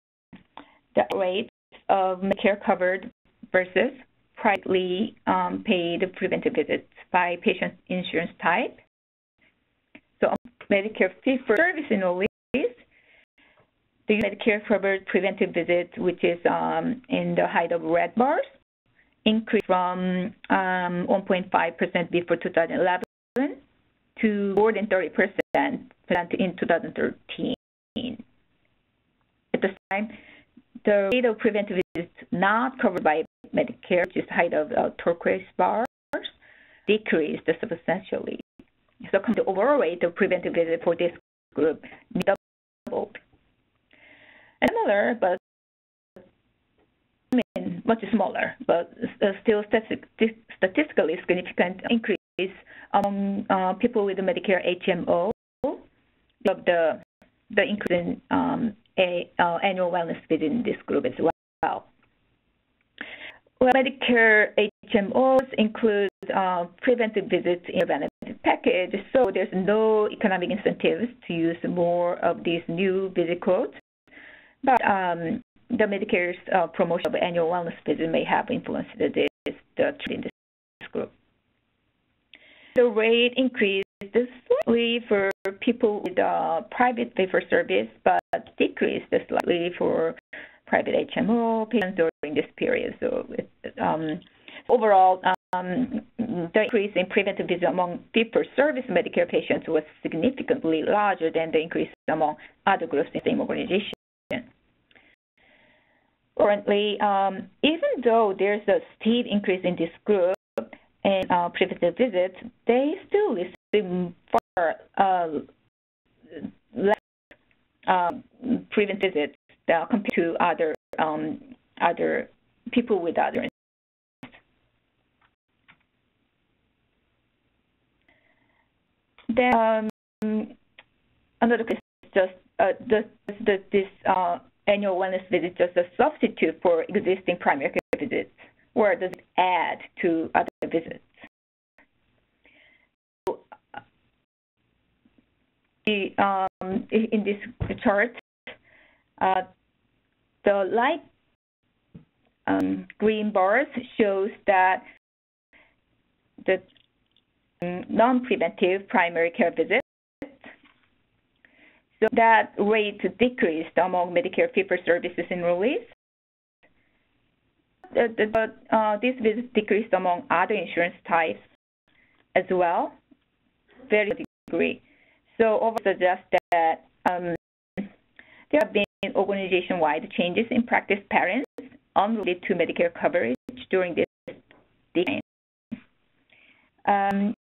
the rates of Medicare covered versus privately um, paid preventive visits by patient insurance type. So Medicare fee-for-service enrollees, the Medicare covered preventive visits, which is um, in the height of red bars, increased from um, 1.5% before 2011 to more than 30% in 2013. At the time, the rate of preventive is not covered by Medicare, which is height of uh, turquoise bars, decreased substantially. So the overall rate of preventive visit for this group doubled. Similar but I mean, much smaller, but still statistically significant increase among uh, people with Medicare HMO of the the increase in um, a, uh, annual wellness visit in this group as well. well, Medicare HMOs include uh, preventive visits in your benefit package, so there's no economic incentives to use more of these new visit codes. But um, the Medicare's uh, promotion of annual wellness visit may have influenced this, the in this group. The rate increased slightly for people with uh, private fee-for-service, but decreased slightly for private HMO patients during this period. So um, overall, um, the increase in preventive visits among fee-for-service Medicare patients was significantly larger than the increase among other groups in the same organization. Currently, um, even though there's a steep increase in this group and uh, preventive visits, they still receive far uh, less um, preventive visits uh, compared to other um, other people with other then um, another question is just uh, does, does this uh, annual wellness visit just a substitute for existing primary care visits, or does it add to other visits? So, the, um, in this chart, uh, the light um, green bars shows that the non-preventive primary care visits, so that rate decreased among Medicare fee-for-services enrollees. The, uh, these visits decreased among other insurance types as well, very degree. So over suggest that um, there have been organization-wide changes in practice patterns unrelated to Medicare coverage during this decade. Um,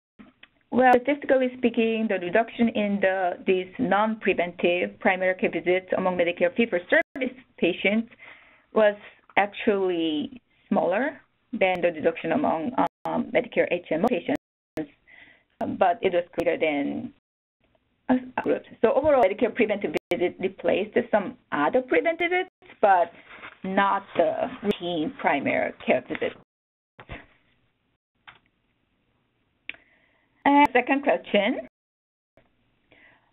well, statistically speaking, the reduction in the, these non-preventive primary care visits among Medicare fee-for-service patients was actually smaller than the reduction among um, Medicare HMO patients, but it was greater than groups. So overall, Medicare preventive visits replaced some other preventive visits, but not the routine primary care visits. And second question,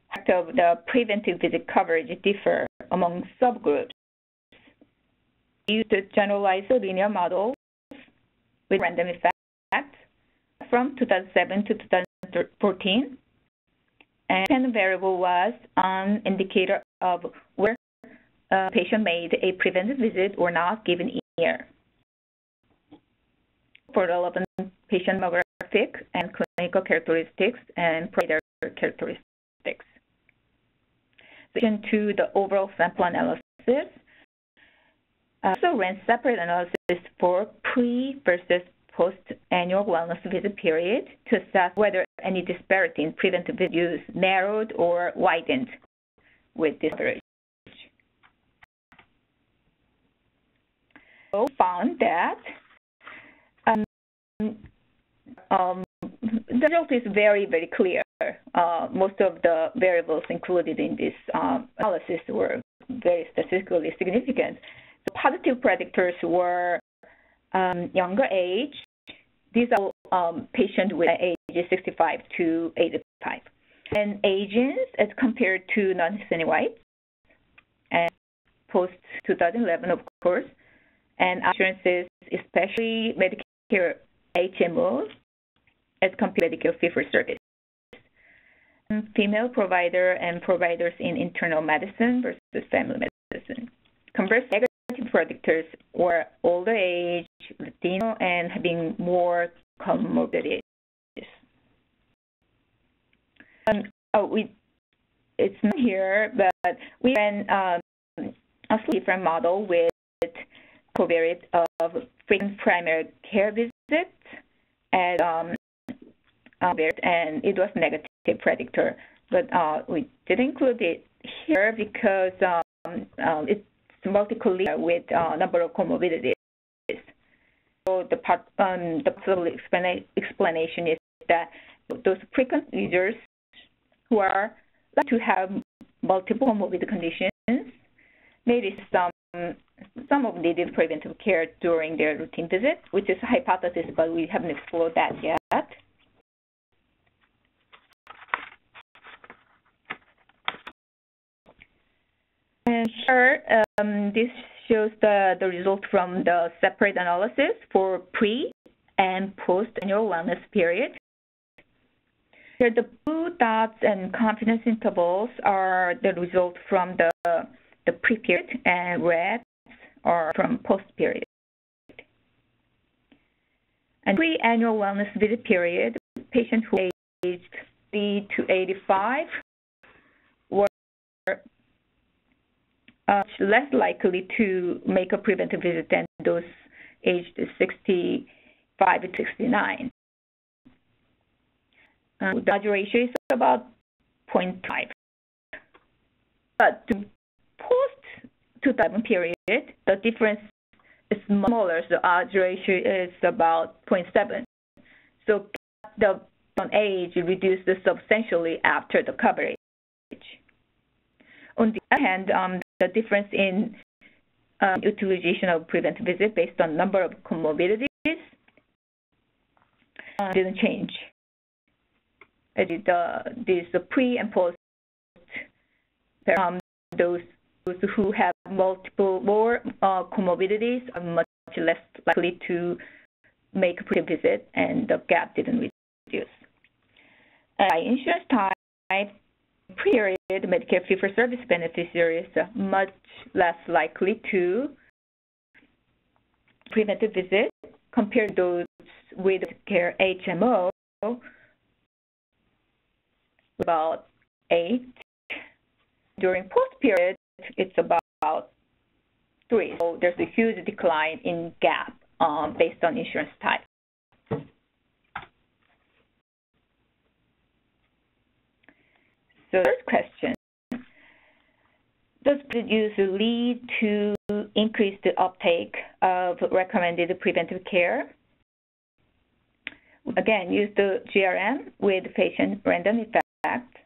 how of the preventive visit coverage differ among subgroups. We used generalized linear models with random effects from 2007 to 2014 and the variable was an indicator of where a patient made a preventive visit or not given year. For relevant patient demographic and clinical characteristics and provider characteristics. In to the overall sample analysis, uh, also ran separate analysis for pre versus post-annual wellness visit period to assess whether any disparity in preventive use narrowed or widened with this average. So found that um, um, the result is very, very clear. Uh, most of the variables included in this um, analysis were very statistically significant. The positive predictors were um, younger age. These are um, patients with ages 65 to 85. And Asians as compared to non-Hispanic whites, and post-2011, of course, and insurances, especially Medicare HMOs, as compared to Medicare fee-for-service. Female provider and providers in internal medicine versus family medicine. Conversely, predictors were older age, Latino, and having more comorbidities. Um, oh, we, it's not here, but we ran um, a slightly different model with covariate of frequent primary care visits and um, and it was negative predictor, but uh, we did include it here because um, um, it's multicollinear with uh, number of comorbidities. So the, part, um, the possible explanation is that those frequent users who are like to have multiple comorbid conditions maybe some some of needed preventive care during their routine visit, which is a hypothesis, but we haven't explored that yet. And here, um, this shows the, the result from the separate analysis for pre and post annual wellness period. Here, the blue dots and confidence intervals are the result from the, the pre-period, and red are from post-period. And pre-annual wellness visit period, patients who aged 3 to 85 were uh, less likely to make a preventive visit than those aged 65 to 69. Uh, the odds ratio is about 0.5. But the post 2000 period, the difference is smaller. The odds ratio is about 0.7. So the age reduced substantially after the coverage. On the other hand, um, the difference in um, utilization of preventive visit based on number of comorbidities uh, didn't change. The, this pre and post, um, those, who have multiple more uh, comorbidities are much less likely to make a pre-visit, and the gap didn't reduce. By insurance type, period, Medicare fee-for-service beneficiaries are much less likely to preventive visit compared to those with care HMO, about eight. During post period, it's about three. So there's a huge decline in gap um, based on insurance type. So first question, does usually lead to increase the uptake of recommended preventive care? Again, use the GLM with patient random effect.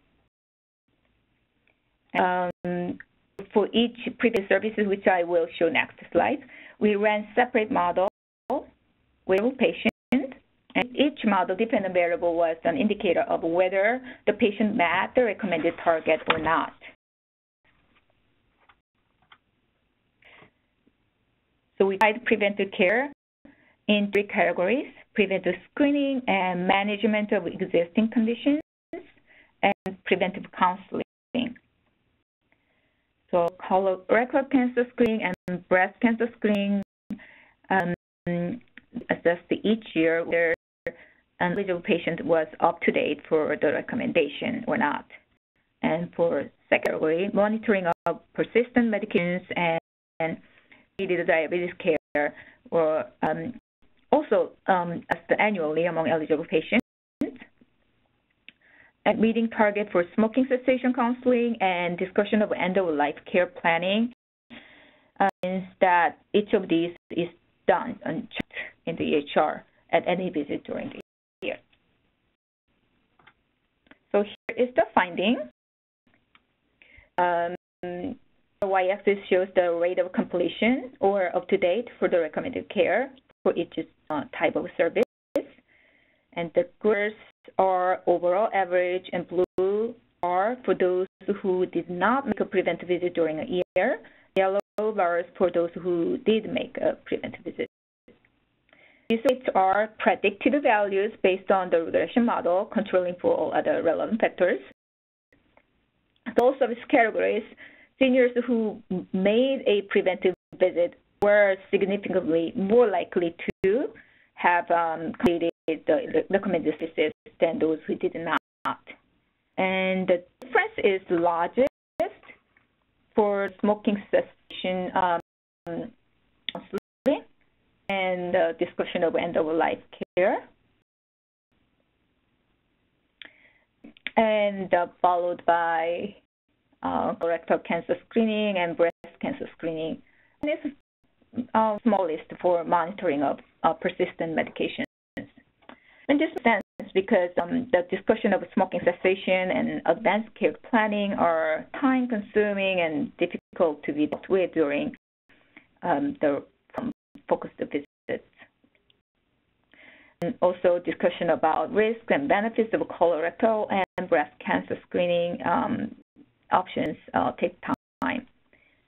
Um, for each previous services, which I will show next slide, we ran separate model with patient, and each model dependent variable was an indicator of whether the patient met the recommended target or not. So we tried preventive care in three categories, preventive screening and management of existing conditions, and preventive counseling. So colorectal cancer screening and breast cancer screening um, assessed each year whether an eligible patient was up to date for the recommendation or not. And for secondary, monitoring of persistent medications and, and diabetes care were um, also um, assessed annually among eligible patients and meeting target for smoking cessation counseling and discussion of end-of-life care planning uh, means that each of these is done and checked in the EHR at any visit during the year. So here is the finding. Um, the y-axis shows the rate of completion or up to date for the recommended care for each uh, type of service. And the green are overall average, and blue are for those who did not make a preventive visit during a year. Yellow bars for those who did make a preventive visit. These rates are predicted values based on the regression model, controlling for all other relevant factors. Those service categories, seniors who made a preventive visit were significantly more likely to have um, completed the recommended visit than those who did not. And the difference is largest for smoking cessation um, and uh, discussion of end-of-life care. And uh, followed by uh, colorectal cancer screening and breast cancer screening. And is a uh, small list for monitoring of uh, persistent medications. In this sense, because um, the discussion of smoking cessation and advanced care planning are time consuming and difficult to be dealt with during um, the focused visits. And also discussion about risks and benefits of colorectal and breast cancer screening um, options uh, take time.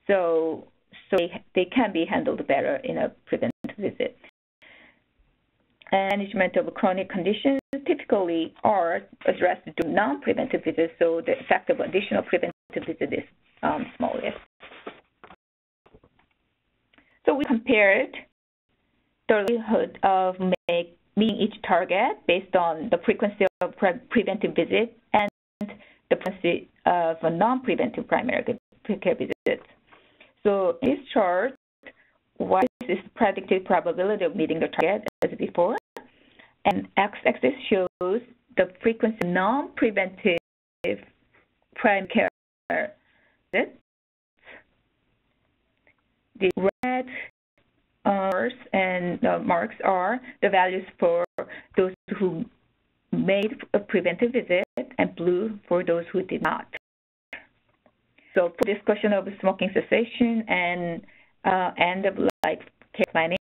So, so they, they can be handled better in a preventive visit management of chronic conditions typically are addressed through non-preventive visits, so the effect of additional preventive visit is um, smallest. So we compared the likelihood of make, meeting each target based on the frequency of pre preventive visits and the frequency of non-preventive primary care visits. So in this chart, what is predicted probability of meeting the target as before, and x-axis shows the frequency of non-preventive prime care visits. The red bars and marks are the values for those who made a preventive visit and blue for those who did not. So for discussion of smoking cessation and uh, end of life care planning,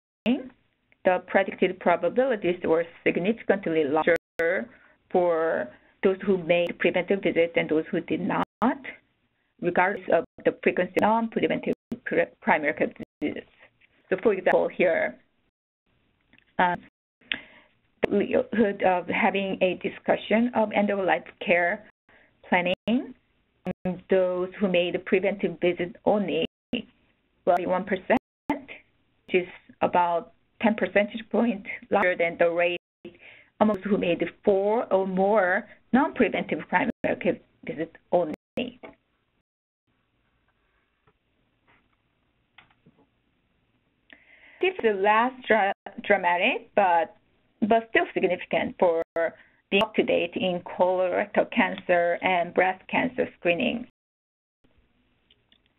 the predicted probabilities were significantly larger for those who made preventive visits and those who did not, regardless of the frequency of non-preventive primary care visits. So for example, here, um, the likelihood of having a discussion of end-of-life care planning, those who made a preventive visit only, well, 1%, which is about 10 percentage points larger than the rate among those who made four or more non-preventive primary care visits only. This is less dra dramatic, but but still significant for being up to date in colorectal cancer and breast cancer screening.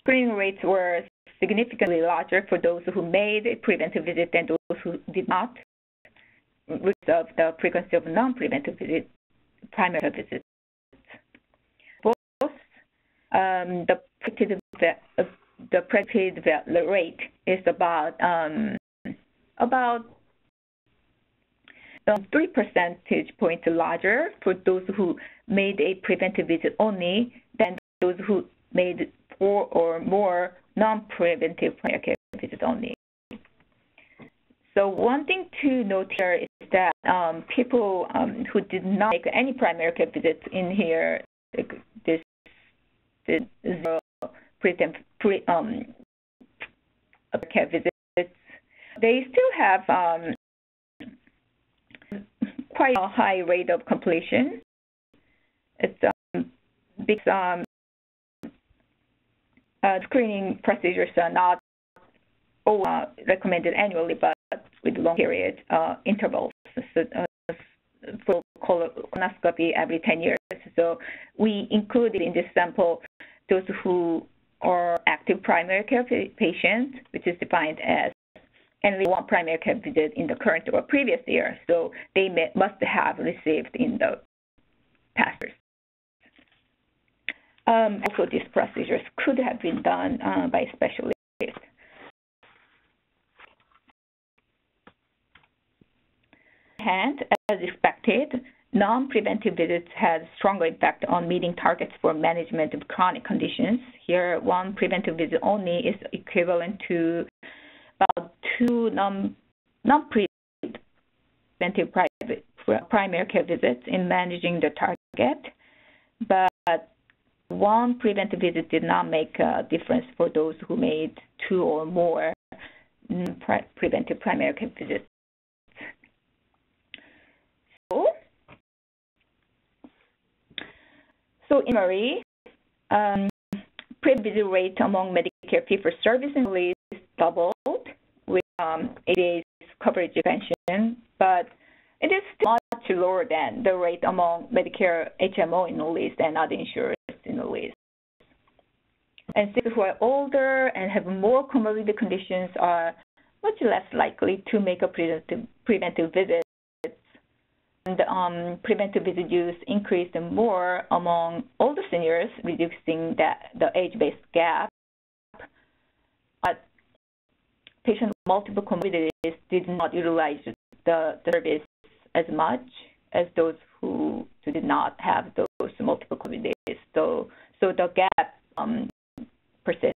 Screening rates were significantly larger for those who made a preventive visit than those who did not, of the frequency of non-preventive visit, primary visits. Both um, the predicted the predicted rate is about um, about um, three percentage points larger for those who made a preventive visit only than those who made four or more non-preventive primary care visits only. So one thing to note here is that um, people um, who did not make any primary care visits in here, this, this zero pre, pre um, care visits, they still have um, quite a high rate of completion. It's um, because um, uh, screening procedures are not all uh, recommended annually, but with long period uh, intervals so, uh, for colonoscopy every 10 years. So we included in this sample those who are active primary care patients, which is defined as only one primary care visit in the current or previous year. So they may, must have received in the past years. Um, also, these procedures could have been done uh, by specialists. And as expected, non-preventive visits had stronger impact on meeting targets for management of chronic conditions. Here, one preventive visit only is equivalent to about two non, non-preventive primary care visits in managing the target. But one preventive visit did not make a difference for those who made two or more mm, preventive primary care visits. So, so in summary, um, pre-visit rate among Medicare fee-for-service employees doubled with um, ACA's coverage expansion, but it is still much lower than the rate among Medicare HMO enrollees and other insurers enrollees. And those who are older and have more comorbid conditions are much less likely to make a preventive, preventive visit. Um, preventive visit use increased more among older seniors, reducing the age-based gap. But patients with multiple comorbidities did not utilize the, the service as much as those who, did not have those multiple comorbidities. So, so the gap um, persisted.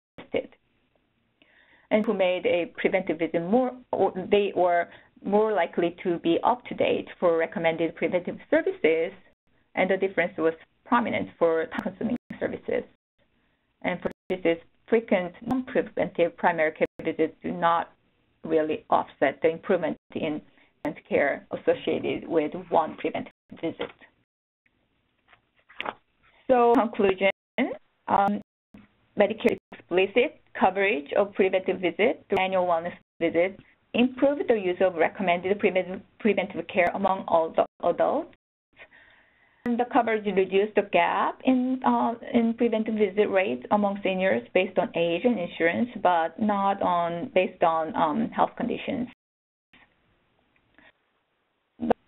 And who made a preventive visit more, or they were more likely to be up to date for recommended preventive services, and the difference was prominent for time-consuming services. And for services, frequent non-preventive primary care visits do not really offset the improvement in care associated with one preventive visit. So, conclusion, um, Medicare explicit coverage of preventive visit annual wellness visits improve the use of recommended preventive care among all adults. And the coverage reduced the gap in, uh, in preventive visit rates among seniors based on age and insurance, but not on based on um, health conditions.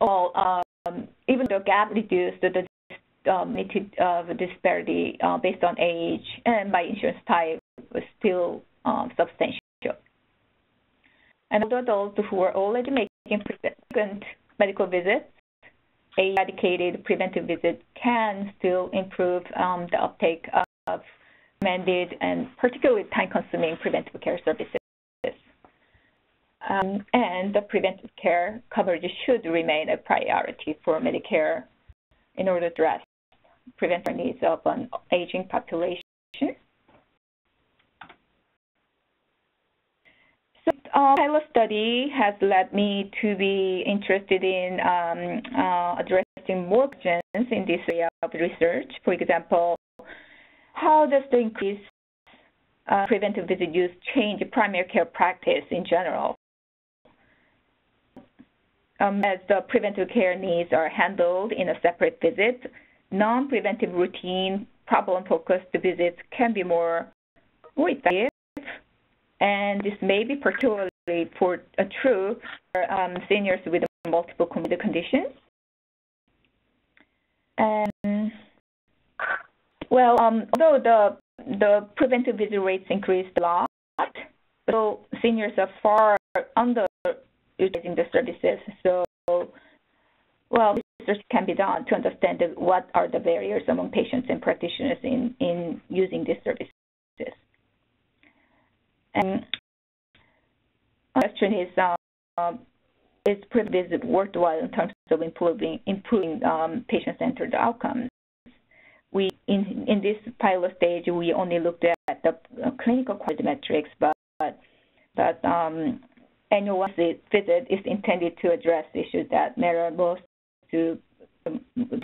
All, um, even the gap reduced, the um, uh, disparity uh, based on age and by insurance type was still um, substantial. And older adults who are already making frequent medical visits, a dedicated preventive visit can still improve um, the uptake of recommended and particularly time-consuming preventive care services. Um, and the preventive care coverage should remain a priority for Medicare in order to address preventive needs of an aging population. Uh, pilot study has led me to be interested in um, uh, addressing more questions in this area of research. For example, how does the increase uh, preventive visit use change primary care practice in general? Um, as the preventive care needs are handled in a separate visit, non-preventive routine problem-focused visits can be more, more effective and this may be particularly for uh, true for um, seniors with multiple conditions. And well, um, although the the preventive visit rates increased a lot, so seniors are far under utilizing the services. So, well, research can be done to understand what are the barriers among patients and practitioners in in using these services. And question is, uh, is pre-visit worthwhile in terms of improving improving um, patient-centered outcomes? We in in this pilot stage, we only looked at the uh, clinical quality metrics, but but um, annual visit is intended to address issues that matter most to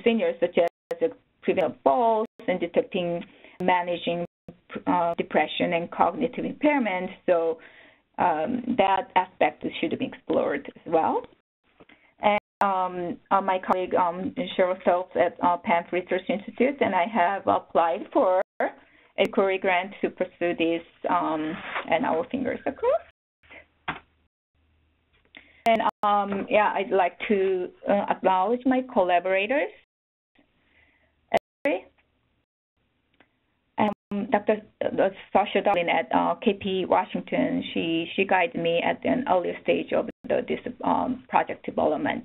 seniors, such as preventing falls and detecting, managing uh, depression and cognitive impairment. So um, that aspect should be explored as well. And um, uh, my colleague um, Cheryl Phelps at uh, Research Institute and I have applied for a PCORI grant to pursue this, um, and our fingers are crossed. And um, yeah, I'd like to uh, acknowledge my collaborators Um, Dr. Uh, Sasha Darling at uh, KP Washington, she, she guided me at an earlier stage of the, this um, project development.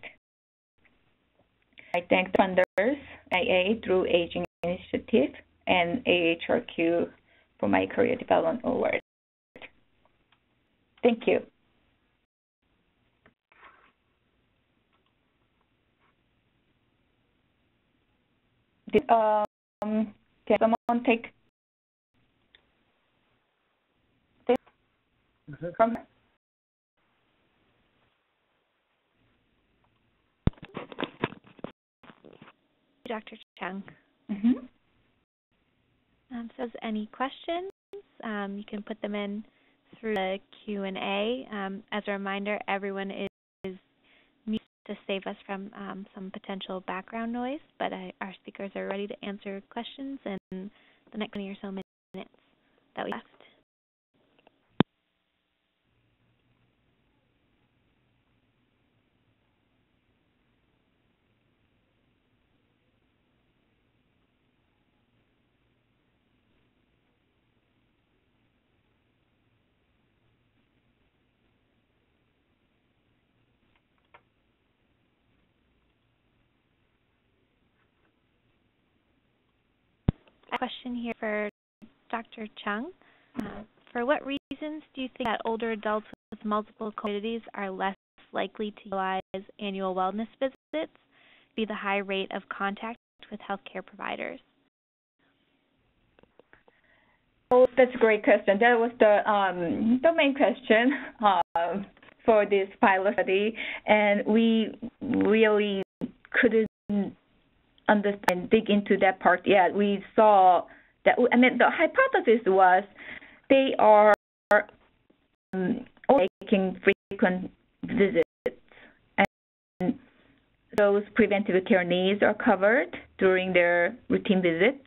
I thank the funders, AA through Aging Initiative, and AHRQ for my career development award. Thank you. Did, um, can someone take from Dr. Chung. Mm-hmm. Um, so, any questions, um, you can put them in through the Q&A. Um, as a reminder, everyone is, is muted to save us from um, some potential background noise, but I, our speakers are ready to answer questions in the next 20 or so minutes that we have. A question here for Dr. Chung. Uh, for what reasons do you think that older adults with multiple comorbidities are less likely to utilize annual wellness visits, be the high rate of contact with healthcare providers? Oh, that's a great question. That was the um, the main question uh, for this pilot study, and we really couldn't understand dig into that part yet. We saw that I mean the hypothesis was they are um, making frequent visits and those preventive care needs are covered during their routine visits.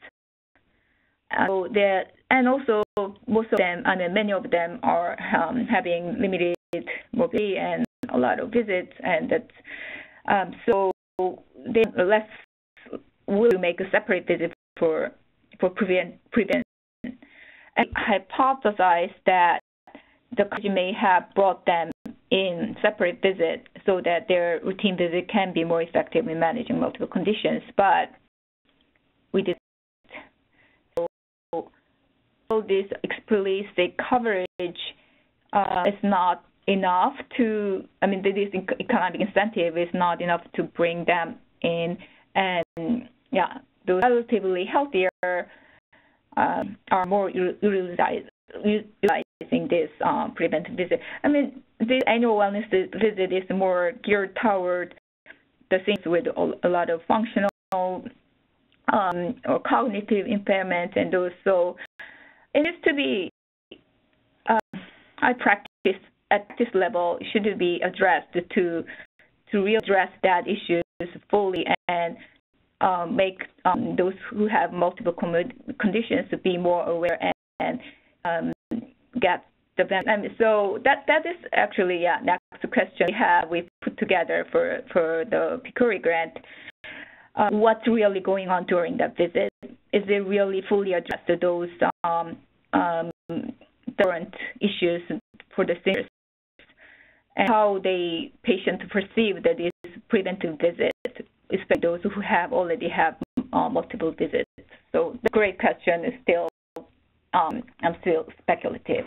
So and also most of them, I mean many of them are um, having limited mobility and a lot of visits, and that's um, so they less will make a separate visit for for prevent prevention. And hypothesize that the country may have brought them in separate visits so that their routine visit can be more effective in managing multiple conditions, but we did so, so this explicit coverage uh, is not enough to, I mean, this economic incentive is not enough to bring them in and yeah, those relatively healthier um, are more utilizing this um, preventive visit. I mean, this annual wellness visit is more geared toward the things with a lot of functional um, or cognitive impairment and those. So it needs to be, um, I practice at this level should be addressed to to readdress that issues fully and um, make um, those who have multiple conditions to be more aware and, and um, get the benefit. so that that is actually yeah next question we have we put together for for the PCORI grant. Uh, what's really going on during that visit? Is it really fully addressed to those um, um, current issues for the seniors? And how the patient perceive that this preventive visit especially those who have already have uh, multiple visits. So the great question is still, um, I'm still speculative.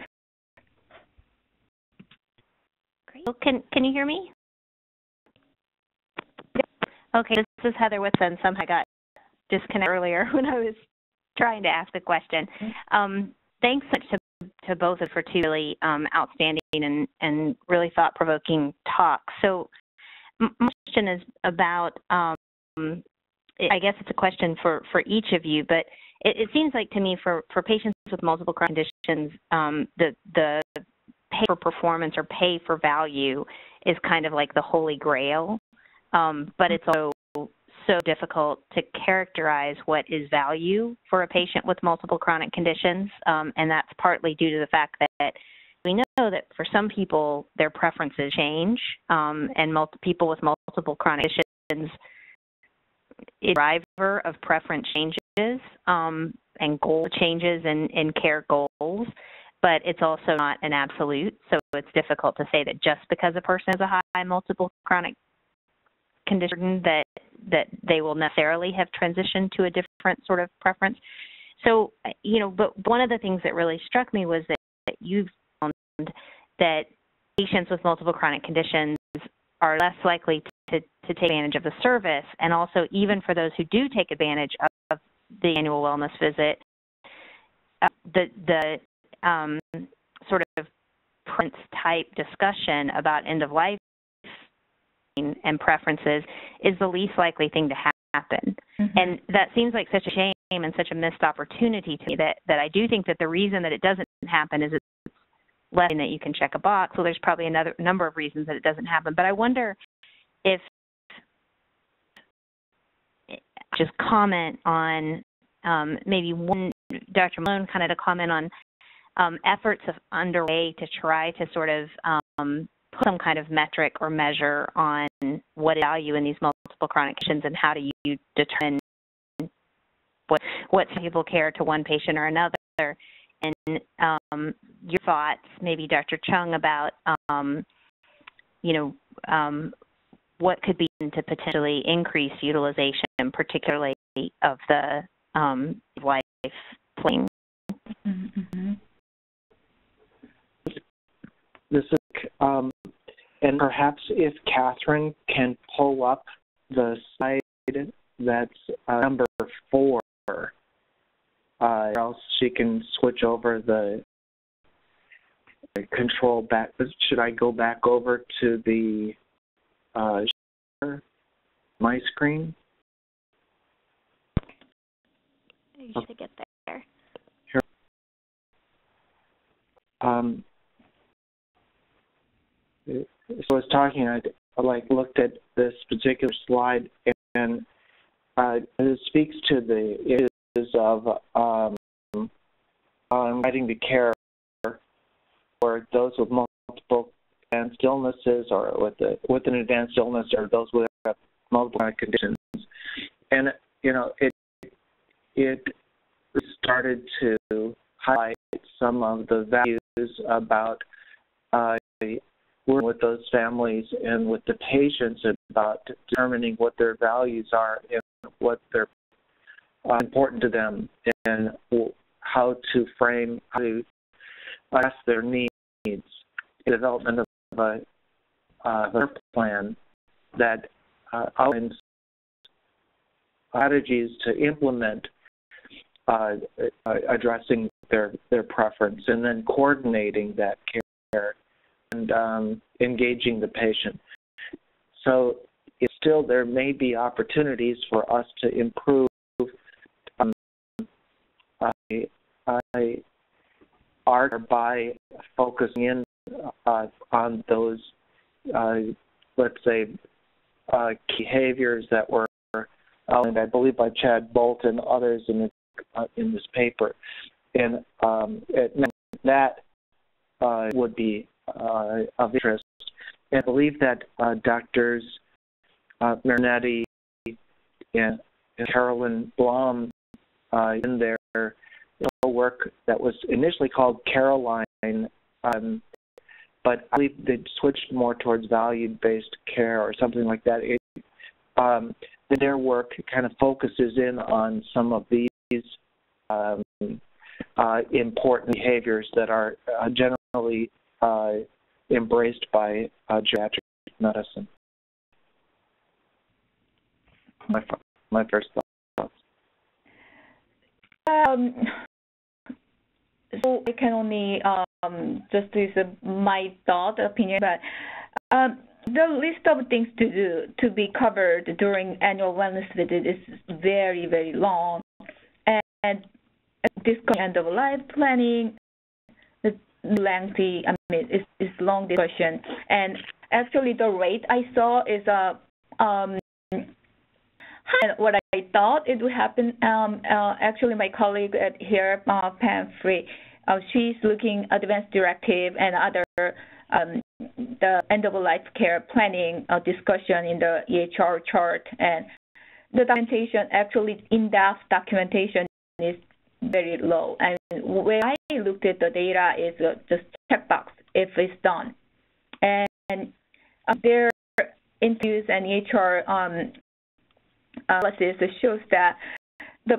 Great. Can can you hear me? Okay, this is Heather Whitson. Somehow I got disconnected earlier [LAUGHS] when I was trying to ask a question. Mm-hmm. Um, thanks much to to both of for two really um, outstanding and, and really thought provoking talks. So my question is about, um, I guess it's a question for, for each of you, but it, it seems like to me for, for patients with multiple chronic conditions, um, the, the pay for performance or pay for value is kind of like the holy grail. Um, but it's also so difficult to characterize what is value for a patient with multiple chronic conditions. Um, and that's partly due to the fact that we know that for some people, their preferences change, um, and multi- people with multiple chronic conditions, a driver of preference changes um, and goal changes in care goals, but it's also not an absolute. So it's difficult to say that just because a person has a high multiple chronic condition that that they will necessarily have transitioned to a different sort of preference. So, you know, but one of the things that really struck me was that, that you've that patients with multiple chronic conditions are less likely to, to take advantage of the service. And also, even for those who do take advantage of the annual wellness visit, uh, the, the um, sort of prince type discussion about end of life and preferences is the least likely thing to happen. Mm-hmm. And that seems like such a shame and such a missed opportunity to me that, that I do think that the reason that it doesn't happen is it's less that you can check a box. So there's probably another number of reasons that it doesn't happen. But I wonder if just comment on um, maybe one, Dr. Malone kind of to comment on um, efforts of underway to try to sort of um, put some kind of metric or measure on what value in these multiple chronic conditions and how do you determine what what people care to one patient or another and um, your thoughts, maybe Dr. Chung, about um, you know um, what could be done to potentially increase utilization, particularly of the um, life planning. Mm-hmm. This is, um, and perhaps if Catherine can pull up the slide that's uh, number four, uh, else she can switch over the control back. Should I go back over to the uh, my screen? You should get there. Here. Um, so I was talking, I, like looked at this particular slide, and uh, it speaks to the of um, um, writing to care for those with multiple advanced illnesses or with a, with an advanced illness or those with multiple conditions. And you know, it it started to highlight some of the values about uh, working with those families and with the patients about determining what their values are and what they're uh, important to them and how to frame, how to address their needs, the development of a, uh, a plan that uh, outlines strategies to implement uh, addressing their their preference and then coordinating that care and um, engaging the patient. So still there may be opportunities for us to improve I, art by focusing in uh, on those, uh, let's say, uh, behaviors that were outlined, I believe, by Chad Boult and others in, uh, in this paper. And um, it, that uh, would be uh, of interest. And I believe that doctors uh, Mary Tinetti and, and Caroline Blaum in their work that was initially called Caroline um, but I believe they switched more towards value-based care or something like that. It, um, their work kind of focuses in on some of these um, uh, important behaviors that are uh, generally uh, embraced by uh, geriatric medicine. My my first thoughts. Um, so I can only um, just use my thought opinion, but um, the list of things to do to be covered during annual wellness visit is very very long, and, and this end of life planning, the lengthy. I mean, it's, it's long discussion, and actually the rate I saw is a uh, um, what I thought it would happen, um, uh, actually my colleague at here, uh, Pam Free, uh, she's looking advanced directive and other um, the end of life care planning uh, discussion in the EHR chart. And the documentation actually in-depth documentation is very low. And when I looked at the data is uh, just checkbox if it's done. And uh, their interviews and EHR um, analysis shows that the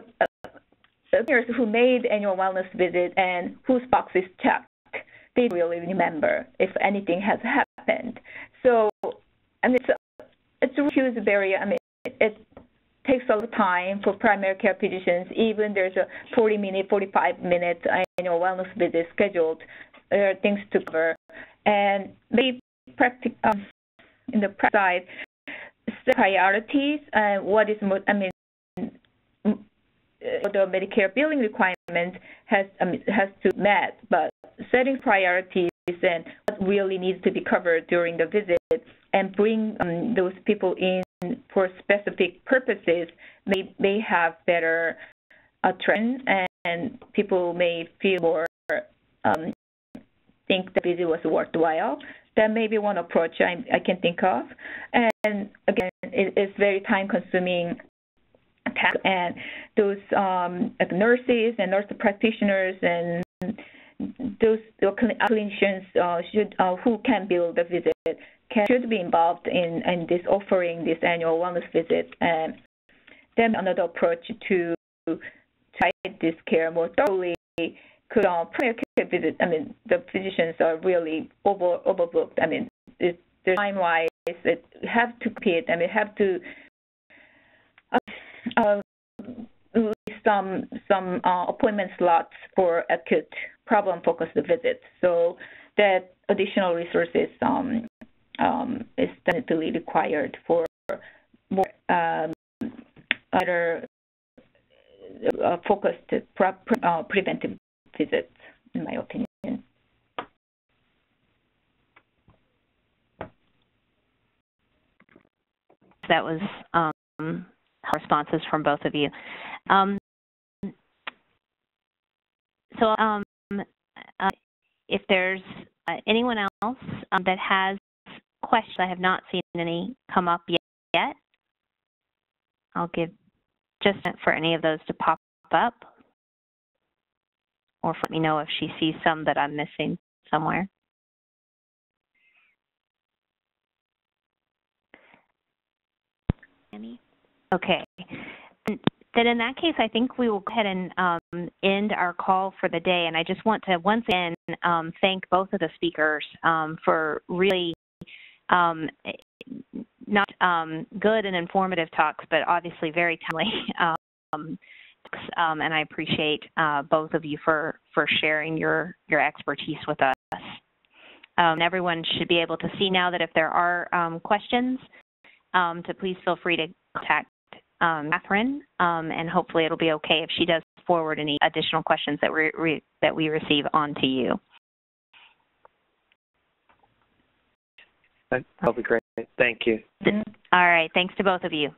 nurse who made annual wellness visit and whose box is checked, they really remember if anything has happened. So, and it's a, it's a huge barrier. I mean, it, it takes a lot of time for primary care physicians. Even there's a 40 minute, 45 minute annual wellness visit scheduled. There are things to cover, and they practic- um, in the practice side, priorities? And what is I mean, the Medicare billing requirement has mean, has to met, but setting priorities and what really needs to be covered during the visit and bring um, those people in for specific purposes may may have better uh, trends and, and people may feel more um, think the visit was worthwhile that may be one approach I, I can think of. And again, it, it's very time consuming task. And those um, nurses and nurse practitioners and those clinicians uh, should uh, who can build the visit can, should be involved in, in this offering this annual wellness visit. And then another approach to to provide this care more thoroughly, could uh, primary care visit, I mean, the physicians are really over overbooked. I mean, it, the time-wise, it have to compete, I mean, have to uh, uh, some some uh, appointment slots for acute problem-focused visits. So that additional resources um, um, is definitely required for more um, better uh, focused pre uh, preventive visits, in my opinion. That was um, responses from both of you. Um, so um, uh, if there's uh, anyone else um, that has questions, I have not seen any come up yet. I'll give just for any of those to pop up or let me know if she sees some that I'm missing somewhere. Okay. Then in that case, I think we will go ahead and um, end our call for the day. And I just want to once again um, thank both of the speakers um, for really um, not um, good and informative talks, but obviously very timely. [LAUGHS] Um, um, and I appreciate uh, both of you for for sharing your your expertise with us. Um, everyone should be able to see now that if there are um, questions, um, to please feel free to contact Catherine, and hopefully it'll be okay if she does forward any additional questions that we re that we receive onto you. That'll be great. Thank you. All right. Thanks to both of you.